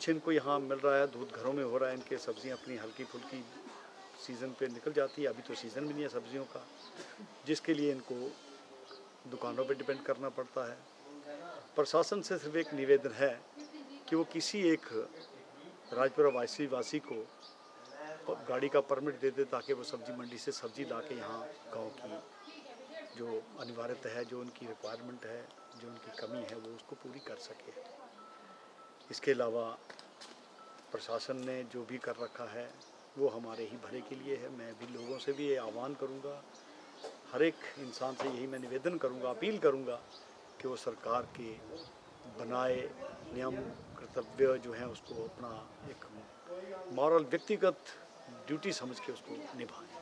कुछ इनको यहाँ मिल रहा है, दूध घरों में हो रहा है, इनके सब्ज़ियाँ अपनी हल्की फुल्की सीज़न पे निकल जाती है। अभी तो सीज़न भी नहीं है सब्जियों का, जिसके लिए इनको दुकानों पे डिपेंड करना पड़ता है। प्रशासन से सिर्फ़ एक निवेदन है कि वो किसी एक राजपुरा वासी वासी को गाड़ी का परमिट दे दे ताकि वो सब्ज़ी मंडी से सब्ज़ी ला के यहाँ गाँव की जो अनिवार्यता है, जो उनकी रिक्वायरमेंट है, जो उनकी कमी है, वो उसको पूरी कर सके। इसके अलावा प्रशासन ने जो भी कर रखा है, वो हमारे ही भले के लिए है। मैं भी लोगों से भी ये आह्वान करूँगा, हर एक इंसान से यही मैं निवेदन करूँगा, अपील करूँगा कि वो सरकार के बनाए नियम, कर्तव्य जो है, उसको अपना एक मॉरल, व्यक्तिगत ड्यूटी समझ के उसको निभाएँ।